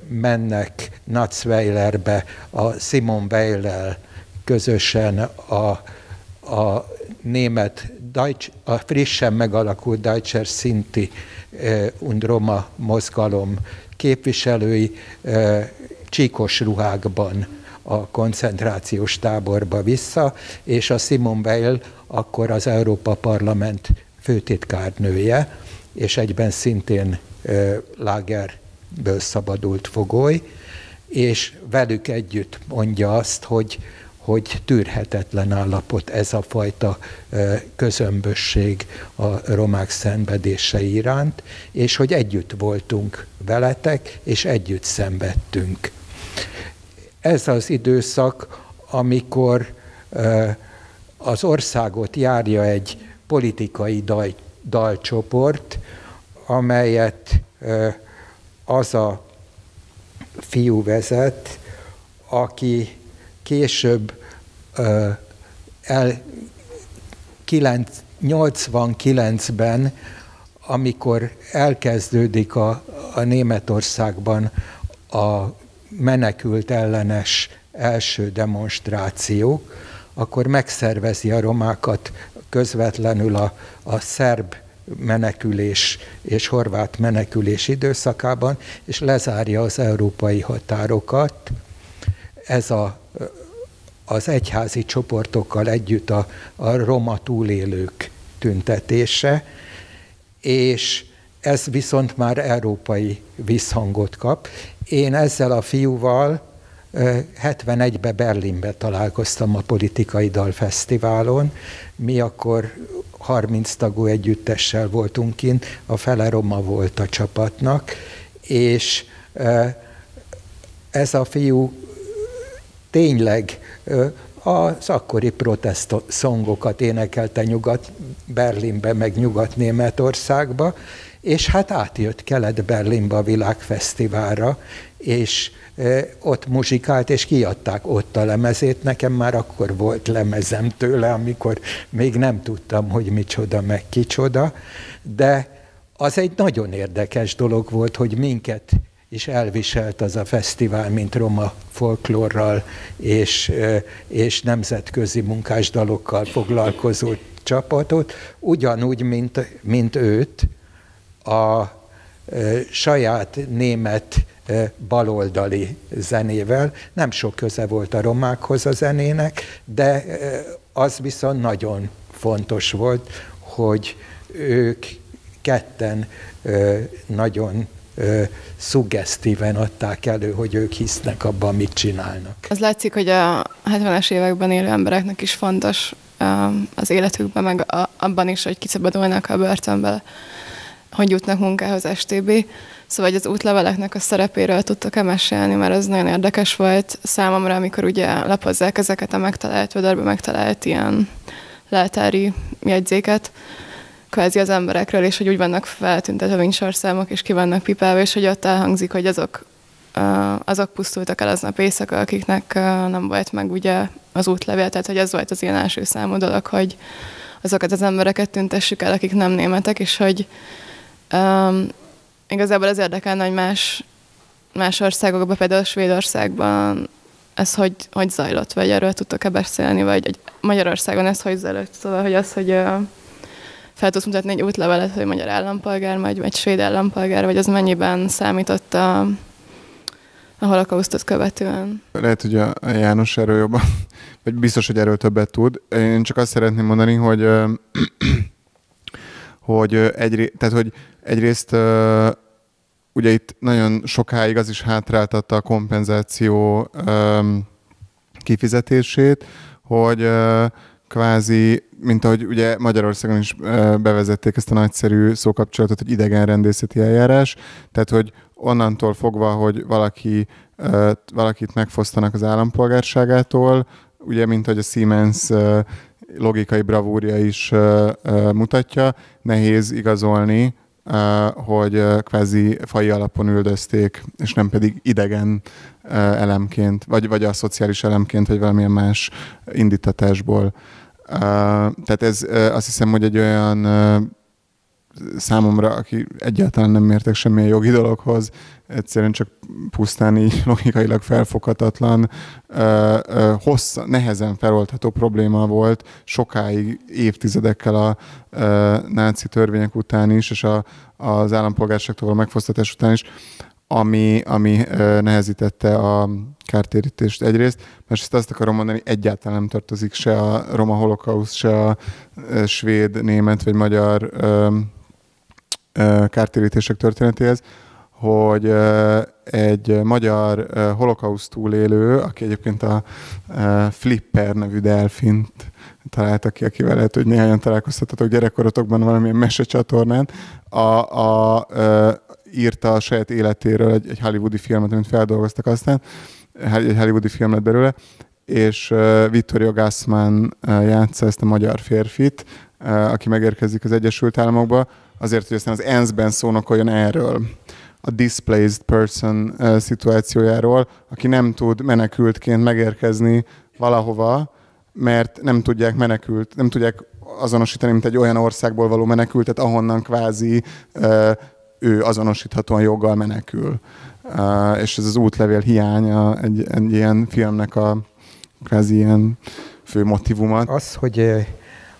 mennek Natzweilerbe a Simon Weil közösen a, a német, Deutsch, a frissen megalakult Deutscher Sinti und Roma mozgalom képviselői csíkos ruhákban a koncentrációs táborba vissza, és a Simon Weil akkor az Európa Parlament főtitkárnője, és egyben szintén lágerből szabadult fogoly, és velük együtt mondja azt, hogy, hogy tűrhetetlen állapot ez a fajta közömbösség a romák szenvedései iránt, és hogy együtt voltunk veletek, és együtt szenvedtünk. Ez az időszak, amikor az országot járja egy politikai dal, dalcsoport, amelyet az a fiú vezet, aki később el 89-ben, amikor elkezdődik a, a Németországban a menekült ellenes első demonstráció, akkor megszervezi a romákat közvetlenül a, a szerb menekülés és horvát menekülés időszakában, és lezárja az európai határokat. Ez a, az egyházi csoportokkal együtt a, a roma túlélők tüntetése, és ez viszont már európai visszhangot kap. Én ezzel a fiúval 71-ben Berlinbe találkoztam a Politikai Dalfesztiválon. Mi akkor 30 tagú együttessel voltunk kint, a fele roma volt a csapatnak, és ez a fiú tényleg az akkori protest szongokat énekelte Nyugat-Berlinbe, meg Nyugat-Németországba, és hát átjött Kelet-Berlinbe a világfesztiválra, és ott muzsikált, és kiadták ott a lemezét. Nekem már akkor volt lemezem tőle, amikor még nem tudtam, hogy micsoda, meg kicsoda, de az egy nagyon érdekes dolog volt, hogy minket is elviselt az a fesztivál, mint roma folklórral és, és nemzetközi munkásdalokkal foglalkozó csapatot, ugyanúgy, mint, mint őt, a saját német baloldali zenével. Nem sok köze volt a romákhoz a zenének, de az viszont nagyon fontos volt, hogy ők ketten nagyon szuggesztíven adták elő, hogy ők hisznek abban, mit csinálnak. Az látszik, hogy a 70-es években élő embereknek is fontos az életükben, meg abban is, hogy kiszabadulnak a börtönből, hogy jutnak munkához STB. Szóval az útleveleknek a szerepéről tudtak-e mesélni, mert az nagyon érdekes volt számomra, amikor ugye lapozzák ezeket a megtalált, vödörbe megtalált ilyen leltári jegyzéket, kvázi az emberekről, és hogy úgy vannak feltüntetve, mint sorszámok, és ki vannak pipálva, és hogy ott elhangzik, hogy azok, azok pusztultak el aznap éjszaka, akiknek nem volt meg ugye az útlevél, tehát hogy ez volt az ilyen első számú dolog, hogy azokat az embereket tüntessük el, akik nem németek, és hogy um, igazából az érdekelne, hogy más, más országokban, például Svédországban ez hogy, hogy zajlott, vagy erről tudtok-e beszélni, vagy egy Magyarországon ez hogy zajlott? Szóval, hogy az, hogy uh, fel tudsz mutatni egy útlevelet, hogy magyar állampolgár, vagy egy svéd állampolgár, vagy az mennyiben számított a, a holokausztot követően? Lehet, hogy a János erről jobban, vagy biztos, hogy erről többet tud. Én csak azt szeretném mondani, hogy hogy, egy, tehát, hogy egyrészt ugye itt nagyon sokáig az is hátráltatta a kompenzáció kifizetését, hogy kvázi, mint ahogy ugye Magyarországon is bevezették ezt a nagyszerű szókapcsolatot, hogy idegenrendészeti eljárás, tehát hogy onnantól fogva, hogy valaki valakit megfosztanak az állampolgárságától, ugye, mint hogy a Siemens logikai bravúrja is mutatja, nehéz igazolni, hogy kvázi fai alapon üldözték, és nem pedig idegen elemként, vagy, vagy a szociális elemként, vagy valamilyen más indítatásból. Tehát ez azt hiszem, hogy egy olyan számomra, aki egyáltalán nem mértek semmilyen jogi dologhoz, egyszerűen csak pusztán így logikailag felfoghatatlan, hossz, nehezen feloldható probléma volt sokáig, évtizedekkel a náci törvények után is, és a, az állampolgárságtól való megfosztatás után is, ami, ami nehezítette a kártérítést egyrészt, másrészt azt akarom mondani, egyáltalán nem tartozik se a roma holokauszt, se a svéd, német vagy magyar kártérítések történetéhez, hogy egy magyar holokauszt túlélő, aki egyébként a Flipper nevű delfint találta ki, akivel lehet, hogy néhányan találkoztatok gyerekkorotokban valamilyen mesecsatornán, a, a, a, írta a saját életéről egy, egy hollywoodi filmet, amit feldolgoztak aztán, egy hollywoodi film lett belőle, és Vittorio Gassman játsza ezt a magyar férfit, aki megérkezik az Egyesült Államokba, azért, hogy aztán az ENSZ-ben szónokoljon erről a displaced person szituációjáról, aki nem tud menekültként megérkezni valahova, mert nem tudják menekült, nem tudják azonosítani, mint egy olyan országból való menekültet, ahonnan kvázi ő azonosíthatóan joggal menekül. És ez az útlevél hiánya egy, egy ilyen filmnek a kvázi ilyen fő motivuma. Az, hogy,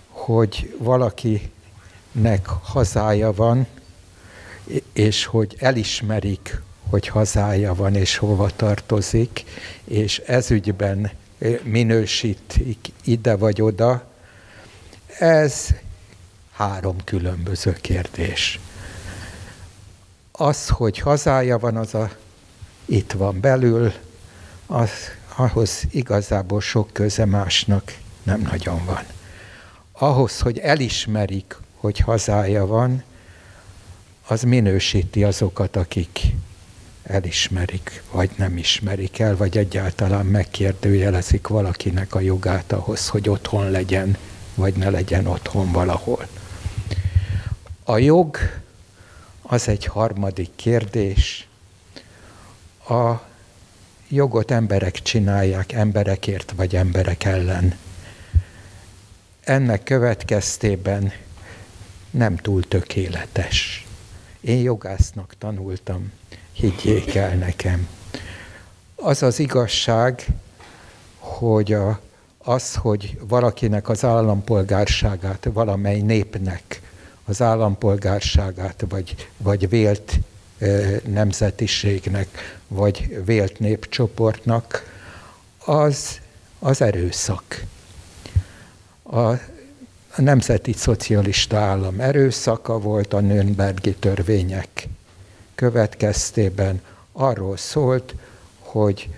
hogy valakinek hazája van, és hogy elismerik, hogy hazája van és hova tartozik, és ezügyben minősítik ide vagy oda, ez három különböző kérdés. Az, hogy hazája van, az a itt van belül, az, ahhoz igazából sok köze másnak nem nagyon van. Ahhoz, hogy elismerik, hogy hazája van, az minősíti azokat, akik elismerik, vagy nem ismerik el, vagy egyáltalán megkérdőjelezik valakinek a jogát ahhoz, hogy otthon legyen, vagy ne legyen otthon valahol. A jog az egy harmadik kérdés. A jogot emberek csinálják emberekért vagy emberek ellen. Ennek következtében nem túl tökéletes. Én jogásznak tanultam, higgyék el nekem. Az az igazság, hogy a, az, hogy valakinek az állampolgárságát, valamely népnek az állampolgárságát, vagy, vagy vélt nemzetiségnek, vagy vélt népcsoportnak, az, az erőszak. A a nemzeti szocialista állam erőszaka volt a Nürnbergi törvények következtében. Arról szólt, hogy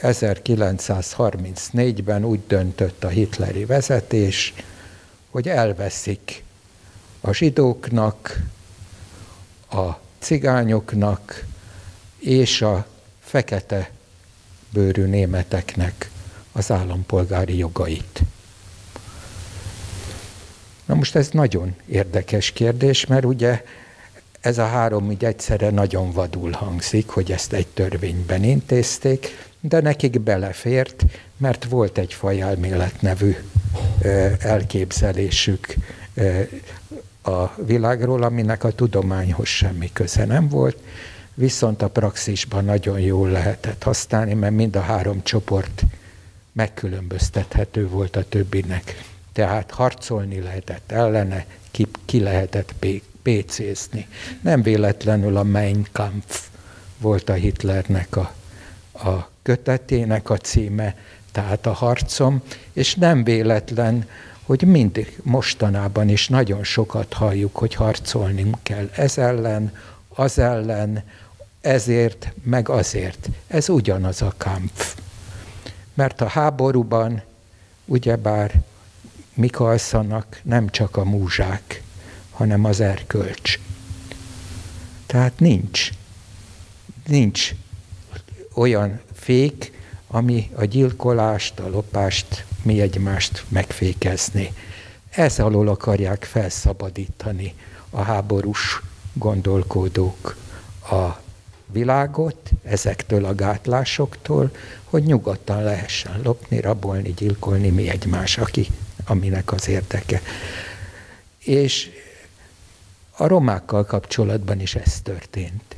1934-ben úgy döntött a hitleri vezetés, hogy elveszik a zsidóknak, a cigányoknak és a fekete bőrű németeknek az állampolgári jogait. Most ez nagyon érdekes kérdés, mert ugye ez a három így egyszerre nagyon vadul hangzik, hogy ezt egy törvényben intézték, de nekik belefért, mert volt egy fajelmélet nevű elképzelésük a világról, aminek a tudományhoz semmi köze nem volt, viszont a praxisban nagyon jól lehetett használni, mert mind a három csoport megkülönböztethető volt a többinek tehát harcolni lehetett ellene, ki, ki lehetett pécézni. Nem véletlenül a Mein Kampf volt a Hitlernek a, a kötetének a címe, tehát a harcom, és nem véletlen, hogy mindig mostanában is nagyon sokat halljuk, hogy harcolni kell ez ellen, az ellen, ezért, meg azért. Ez ugyanaz a kampf. Mert a háborúban ugyebár mik alszanak nem csak a múzsák, hanem az erkölcs. Tehát nincs, nincs olyan fék, ami a gyilkolást, a lopást, mi egymást megfékezni. Ez alól akarják felszabadítani a háborús gondolkodók a világot ezektől a gátlásoktól, hogy nyugodtan lehessen lopni, rabolni, gyilkolni mi egymás, aki, aminek az érdeke. És a romákkal kapcsolatban is ez történt.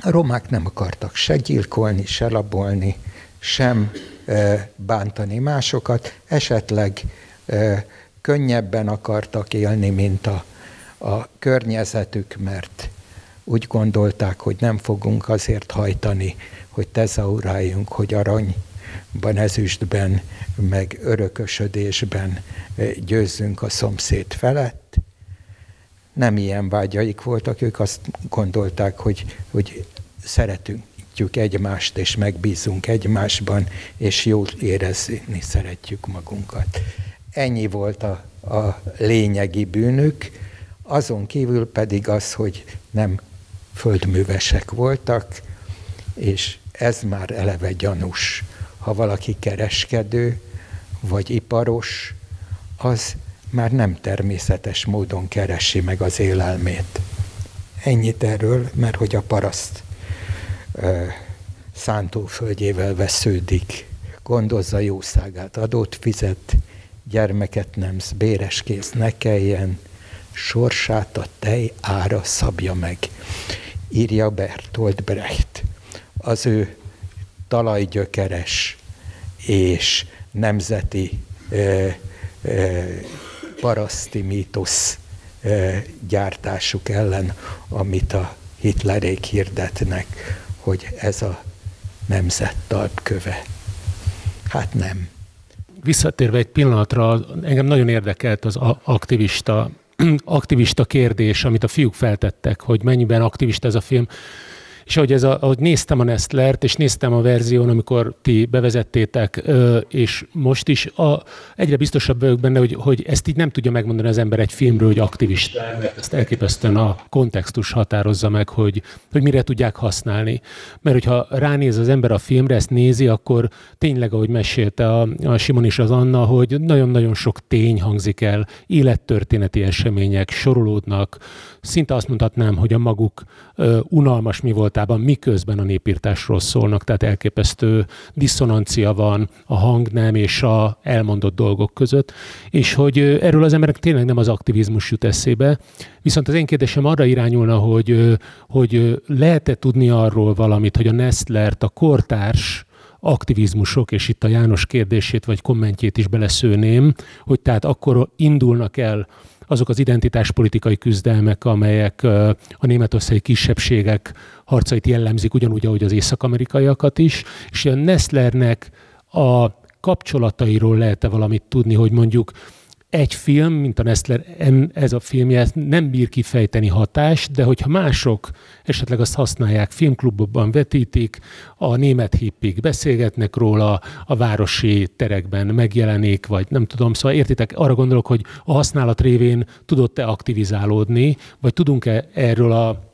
A romák nem akartak se gyilkolni, se rabolni, sem bántani másokat, esetleg könnyebben akartak élni, mint a, a környezetük, mert úgy gondolták, hogy nem fogunk azért hajtani, hogy tezauráljunk, hogy aranyban, ezüstben, meg örökösödésben győzzünk a szomszéd felett. Nem ilyen vágyaik voltak, ők azt gondolták, hogy, hogy szeretünk egymást, és megbízunk egymásban, és jól érezni szeretjük magunkat. Ennyi volt a, a lényegi bűnük, azon kívül pedig az, hogy nem földművesek voltak, és ez már eleve gyanús. Ha valaki kereskedő, vagy iparos, az már nem természetes módon keresi meg az élelmét. Ennyit erről, mert hogy a paraszt ö, szántóföldjével vesződik, gondozza jószágát, adót fizet, gyermeket nemsz, béres kész ne kelljen, sorsát a tej ára szabja meg írja Bertolt Brecht. Az ő talajgyökeres és nemzeti ö, ö, paraszti mítosz ö, gyártásuk ellen, amit a Hitlerék hirdetnek, hogy ez a nemzet talpköve. Hát nem. Visszatérve egy pillanatra, engem nagyon érdekelt az aktivista aktivista kérdés, amit a fiúk feltettek, hogy mennyiben aktivista ez a film. És ahogy, ez a, ahogy néztem a Nestlert, és néztem a verzión, amikor ti bevezettétek, és most is a, egyre biztosabb vagyok benne, hogy, hogy ezt így nem tudja megmondani az ember egy filmről, hogy aktivista, mert ezt elképesztően a kontextus határozza meg, hogy, hogy mire tudják használni. Mert hogyha ránéz az ember a filmre, ezt nézi, akkor tényleg, ahogy mesélte a, a Simon is az Anna, hogy nagyon-nagyon sok tény hangzik el, élettörténeti események sorolódnak, szinte azt mondhatnám, hogy a maguk unalmas mi voltában, miközben a népírtásról szólnak, tehát elképesztő diszonancia van a hangnem és a elmondott dolgok között, és hogy erről az emberek tényleg nem az aktivizmus jut eszébe, viszont az én kérdésem arra irányulna, hogy, hogy lehet-e tudni arról valamit, hogy a Nestlert a kortárs aktivizmusok, és itt a János kérdését vagy kommentjét is beleszőném, hogy tehát akkor indulnak el azok az identitáspolitikai küzdelmek, amelyek a németországi kisebbségek harcait jellemzik, ugyanúgy, ahogy az észak-amerikaiakat is, és a Nestlernek a kapcsolatairól lehet-e valamit tudni, hogy mondjuk egy film, mint a Nestler, ez a filmje nem bír kifejteni hatást, de hogyha mások esetleg azt használják, filmklubokban vetítik, a német hippik beszélgetnek róla, a városi terekben megjelenik, vagy nem tudom, szóval értitek, arra gondolok, hogy a használat révén tudott-e aktivizálódni, vagy tudunk-e erről a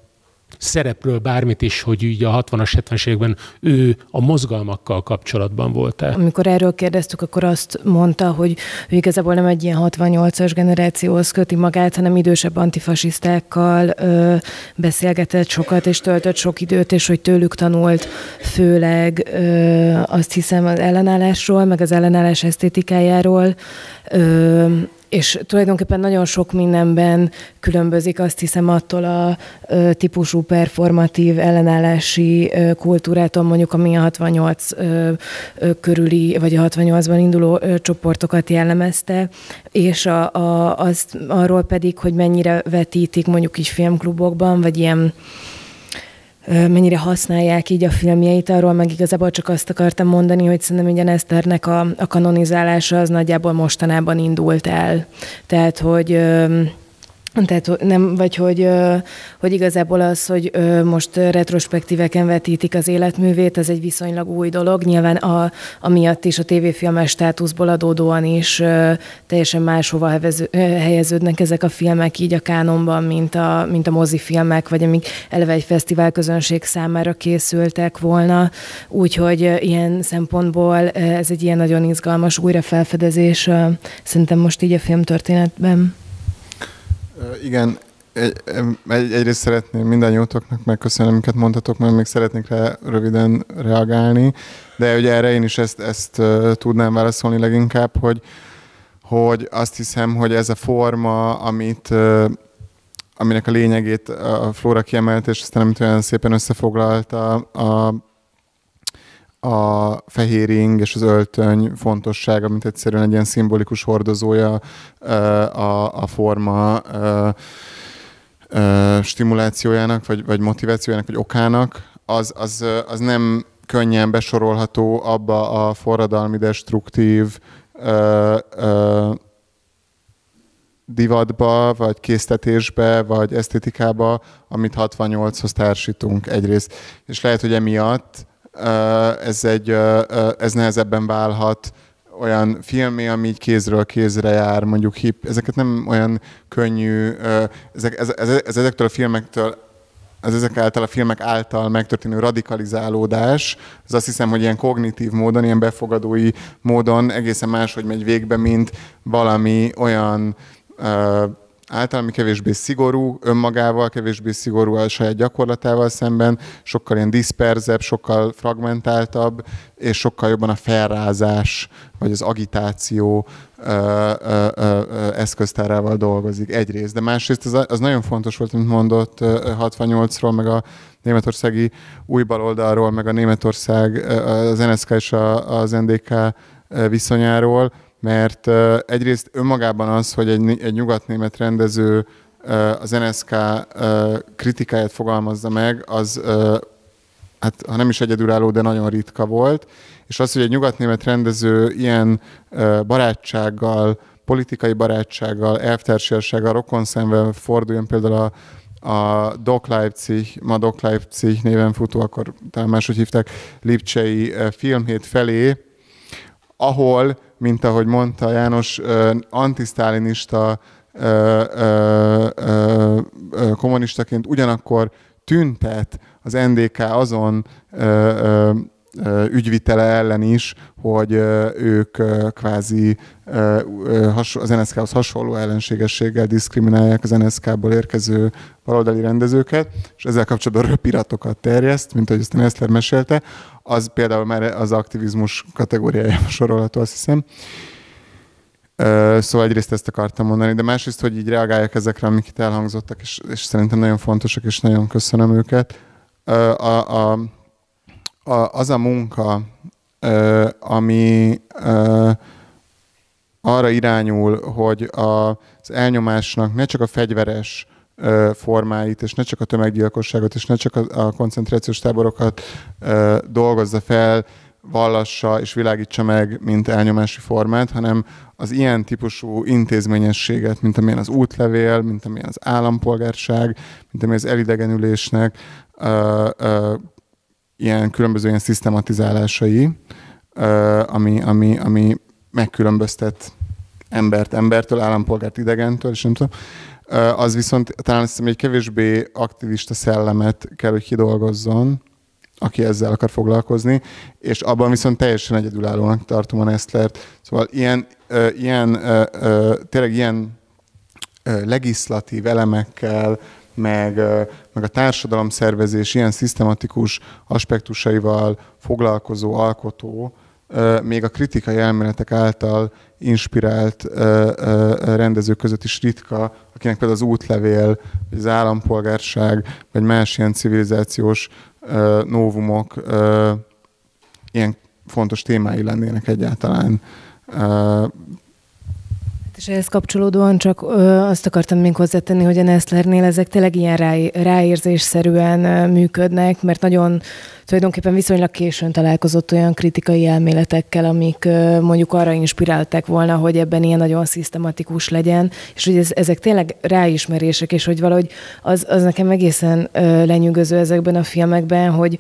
szerepről bármit is, hogy így a 60-as, 70-es években ő a mozgalmakkal kapcsolatban volt-e? Amikor erről kérdeztük, akkor azt mondta, hogy ő igazából nem egy ilyen 68-as generációhoz köti magát, hanem idősebb antifasisztákkal ö, beszélgetett sokat, és töltött sok időt, és hogy tőlük tanult főleg ö, azt hiszem az ellenállásról, meg az ellenállás esztétikájáról, ö, és tulajdonképpen nagyon sok mindenben különbözik azt hiszem attól a ö, típusú performatív ellenállási ö, kultúrától, mondjuk ami a 68 ö, ö, körüli, vagy a 68-ban induló ö, csoportokat jellemezte, és a, a, az, arról pedig, hogy mennyire vetítik mondjuk így filmklubokban, vagy ilyen mennyire használják így a filmjeit, arról meg igazából csak azt akartam mondani, hogy szerintem ugye Eszternek a, a kanonizálása az nagyjából mostanában indult el. Tehát, hogy Tehát nem, vagy hogy, hogy igazából az, hogy most retrospektíveken vetítik az életművét, ez egy viszonylag új dolog. Nyilván a, amiatt is a tévéfilmes státuszból adódóan is teljesen máshova helyeződnek ezek a filmek így a kánonban, mint a, mint a mozifilmek, vagy amik eleve egy fesztivál közönség számára készültek volna. Úgyhogy ilyen szempontból ez egy ilyen nagyon izgalmas újrafelfedezés szerintem most így a filmtörténetben. Igen, egy, egy, egyrészt szeretném mindannyiótoknak megköszönni, amiket mondhatok, mert még szeretnék rá röviden reagálni, de ugye erre én is ezt, ezt tudnám válaszolni leginkább, hogy, hogy azt hiszem, hogy ez a forma, amit aminek a lényegét a Flóra kiemelt, és aztán amit olyan szépen összefoglalta a, a fehér ing és az öltöny fontossága, mint egyszerűen egy ilyen szimbolikus hordozója a, a forma stimulációjának, vagy, vagy motivációjának, vagy okának, az, az, az nem könnyen besorolható abba a forradalmi, destruktív ö, ö, divatba, vagy késztetésbe, vagy esztétikába, amit 68-hoz társítunk egyrészt. És lehet, hogy emiatt ez, egy, ez nehezebben válhat olyan filmé, ami így kézről kézre jár, mondjuk hip, ezeket nem olyan könnyű, ezek, ez, ez, ez ezektől a filmektől az ezek által a filmek által megtörténő radikalizálódás, az azt hiszem, hogy ilyen kognitív módon, ilyen befogadói módon egészen máshogy megy végbe, mint valami olyan uh, általában kevésbé szigorú önmagával, kevésbé szigorú a saját gyakorlatával szemben, sokkal ilyen diszperzebb, sokkal fragmentáltabb, és sokkal jobban a felrázás, vagy az agitáció ö, ö, ö, eszköztárával dolgozik egyrészt. De másrészt az, az nagyon fontos volt, mint mondott 68-ról, meg a németországi új baloldalról, meg a Németország, az NSK és az NDK viszonyáról, mert egyrészt önmagában az, hogy egy, egy nyugatnémet rendező az NSK kritikáját fogalmazza meg, az hát ha nem is egyedülálló, de nagyon ritka volt, és az, hogy egy nyugatnémet rendező ilyen barátsággal, politikai barátsággal, elvtársiassággal, rokonszenvel forduljon például a, a Doc Leipzig, ma Doc Leipzig néven futó, akkor talán máshogy hívták, Lipcsei filmhét felé, ahol mint ahogy mondta János, antisztálinista kommunistaként ugyanakkor tüntet az NDK azon ügyvitele ellen is, hogy ők kvázi az NSZK-hoz hasonló ellenségességgel diszkriminálják az NSZK-ból érkező baloldali rendezőket, és ezzel kapcsolatban röpiratokat terjeszt, mint ahogy ezt a Nestler mesélte, az például már az aktivizmus kategóriájába sorolható, azt hiszem. Szóval egyrészt ezt akartam mondani, de másrészt, hogy így reagáljak ezekre, amik itt elhangzottak, és, és szerintem nagyon fontosak, és nagyon köszönöm őket. A, a, a, az a munka, ami arra irányul, hogy az elnyomásnak ne csak a fegyveres formáit, és ne csak a tömeggyilkosságot, és ne csak a, koncentrációs táborokat dolgozza fel, vallassa és világítsa meg, mint elnyomási formát, hanem az ilyen típusú intézményességet, mint amilyen az útlevél, mint amilyen az állampolgárság, mint amilyen az elidegenülésnek ö, ö, ilyen különböző ilyen szisztematizálásai, ö, ami, ami, ami megkülönböztet embert embertől, állampolgárt idegentől, és nem tudom, az viszont talán azt hiszem egy kevésbé aktivista szellemet kell, hogy kidolgozzon, aki ezzel akar foglalkozni, és abban viszont teljesen egyedülállónak tartom a Nestlert. Szóval ilyen, ö, ilyen ö, ö, tényleg ilyen ö, legislatív elemekkel, meg, ö, meg a társadalomszervezés ilyen szisztematikus aspektusaival foglalkozó alkotó, még a kritikai elméletek által inspirált rendezők között is ritka, akinek például az útlevél, vagy az állampolgárság, vagy más ilyen civilizációs novumok ilyen fontos témái lennének egyáltalán. És ehhez kapcsolódóan csak ö, azt akartam még hozzátenni, hogy a Nestlernél ezek tényleg ilyen rá, ráérzésszerűen ö, működnek, mert nagyon tulajdonképpen viszonylag későn találkozott olyan kritikai elméletekkel, amik ö, mondjuk arra inspirálták volna, hogy ebben ilyen nagyon szisztematikus legyen, és hogy ez, ezek tényleg ráismerések, és hogy valahogy az, az nekem egészen ö, lenyűgöző ezekben a filmekben, hogy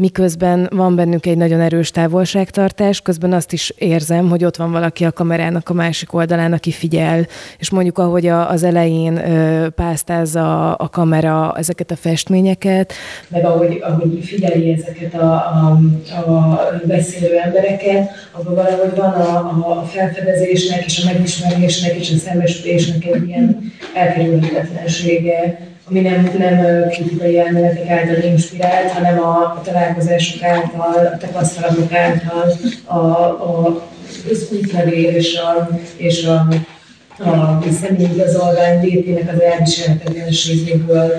miközben van bennük egy nagyon erős távolságtartás, közben azt is érzem, hogy ott van valaki a kamerának a másik oldalán, aki figyel, és mondjuk ahogy a, az elején ö, pásztázza a kamera ezeket a festményeket, meg ahogy, ahogy figyeli ezeket a, a, a beszélő embereket, abban valahogy van a, a felfedezésnek és a megismerésnek és a szembesülésnek egy ilyen elkerülhetetlensége, ami nem, nem kritikai elméletek által inspirált, hanem a találkozások által, a tapasztalatok által, a, a, az útlevél és a, és a, a személyigazolvány létének az elviselhetetlenségéből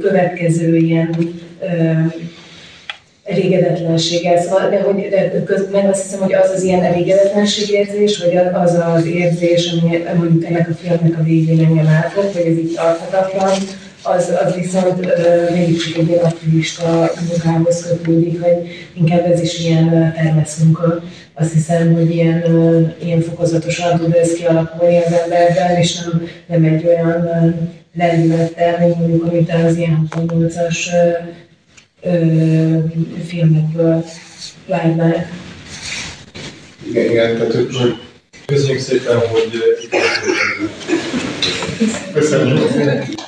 következő ilyen elégedetlenséggel. Szóval, de, hogy, de köz, meg azt hiszem, hogy az az ilyen elégedetlenségérzés, vagy az az érzés, ami mondjuk ennek a filmnek a végén engem átfog, hogy ez így tarthatatlan, az, az viszont még csak egy ilyen aktivista munkához kötődik, hogy inkább ez is ilyen termeszmunka. Azt hiszem, hogy ilyen, ilyen fokozatosan tud ez kialakulni az emberben, és nem, nem egy olyan lendülettel, mint mondjuk, amit az ilyen 68-as filmekből várnák. Igen, igen, tehát hogy köszönjük szépen, hogy Köszönjük.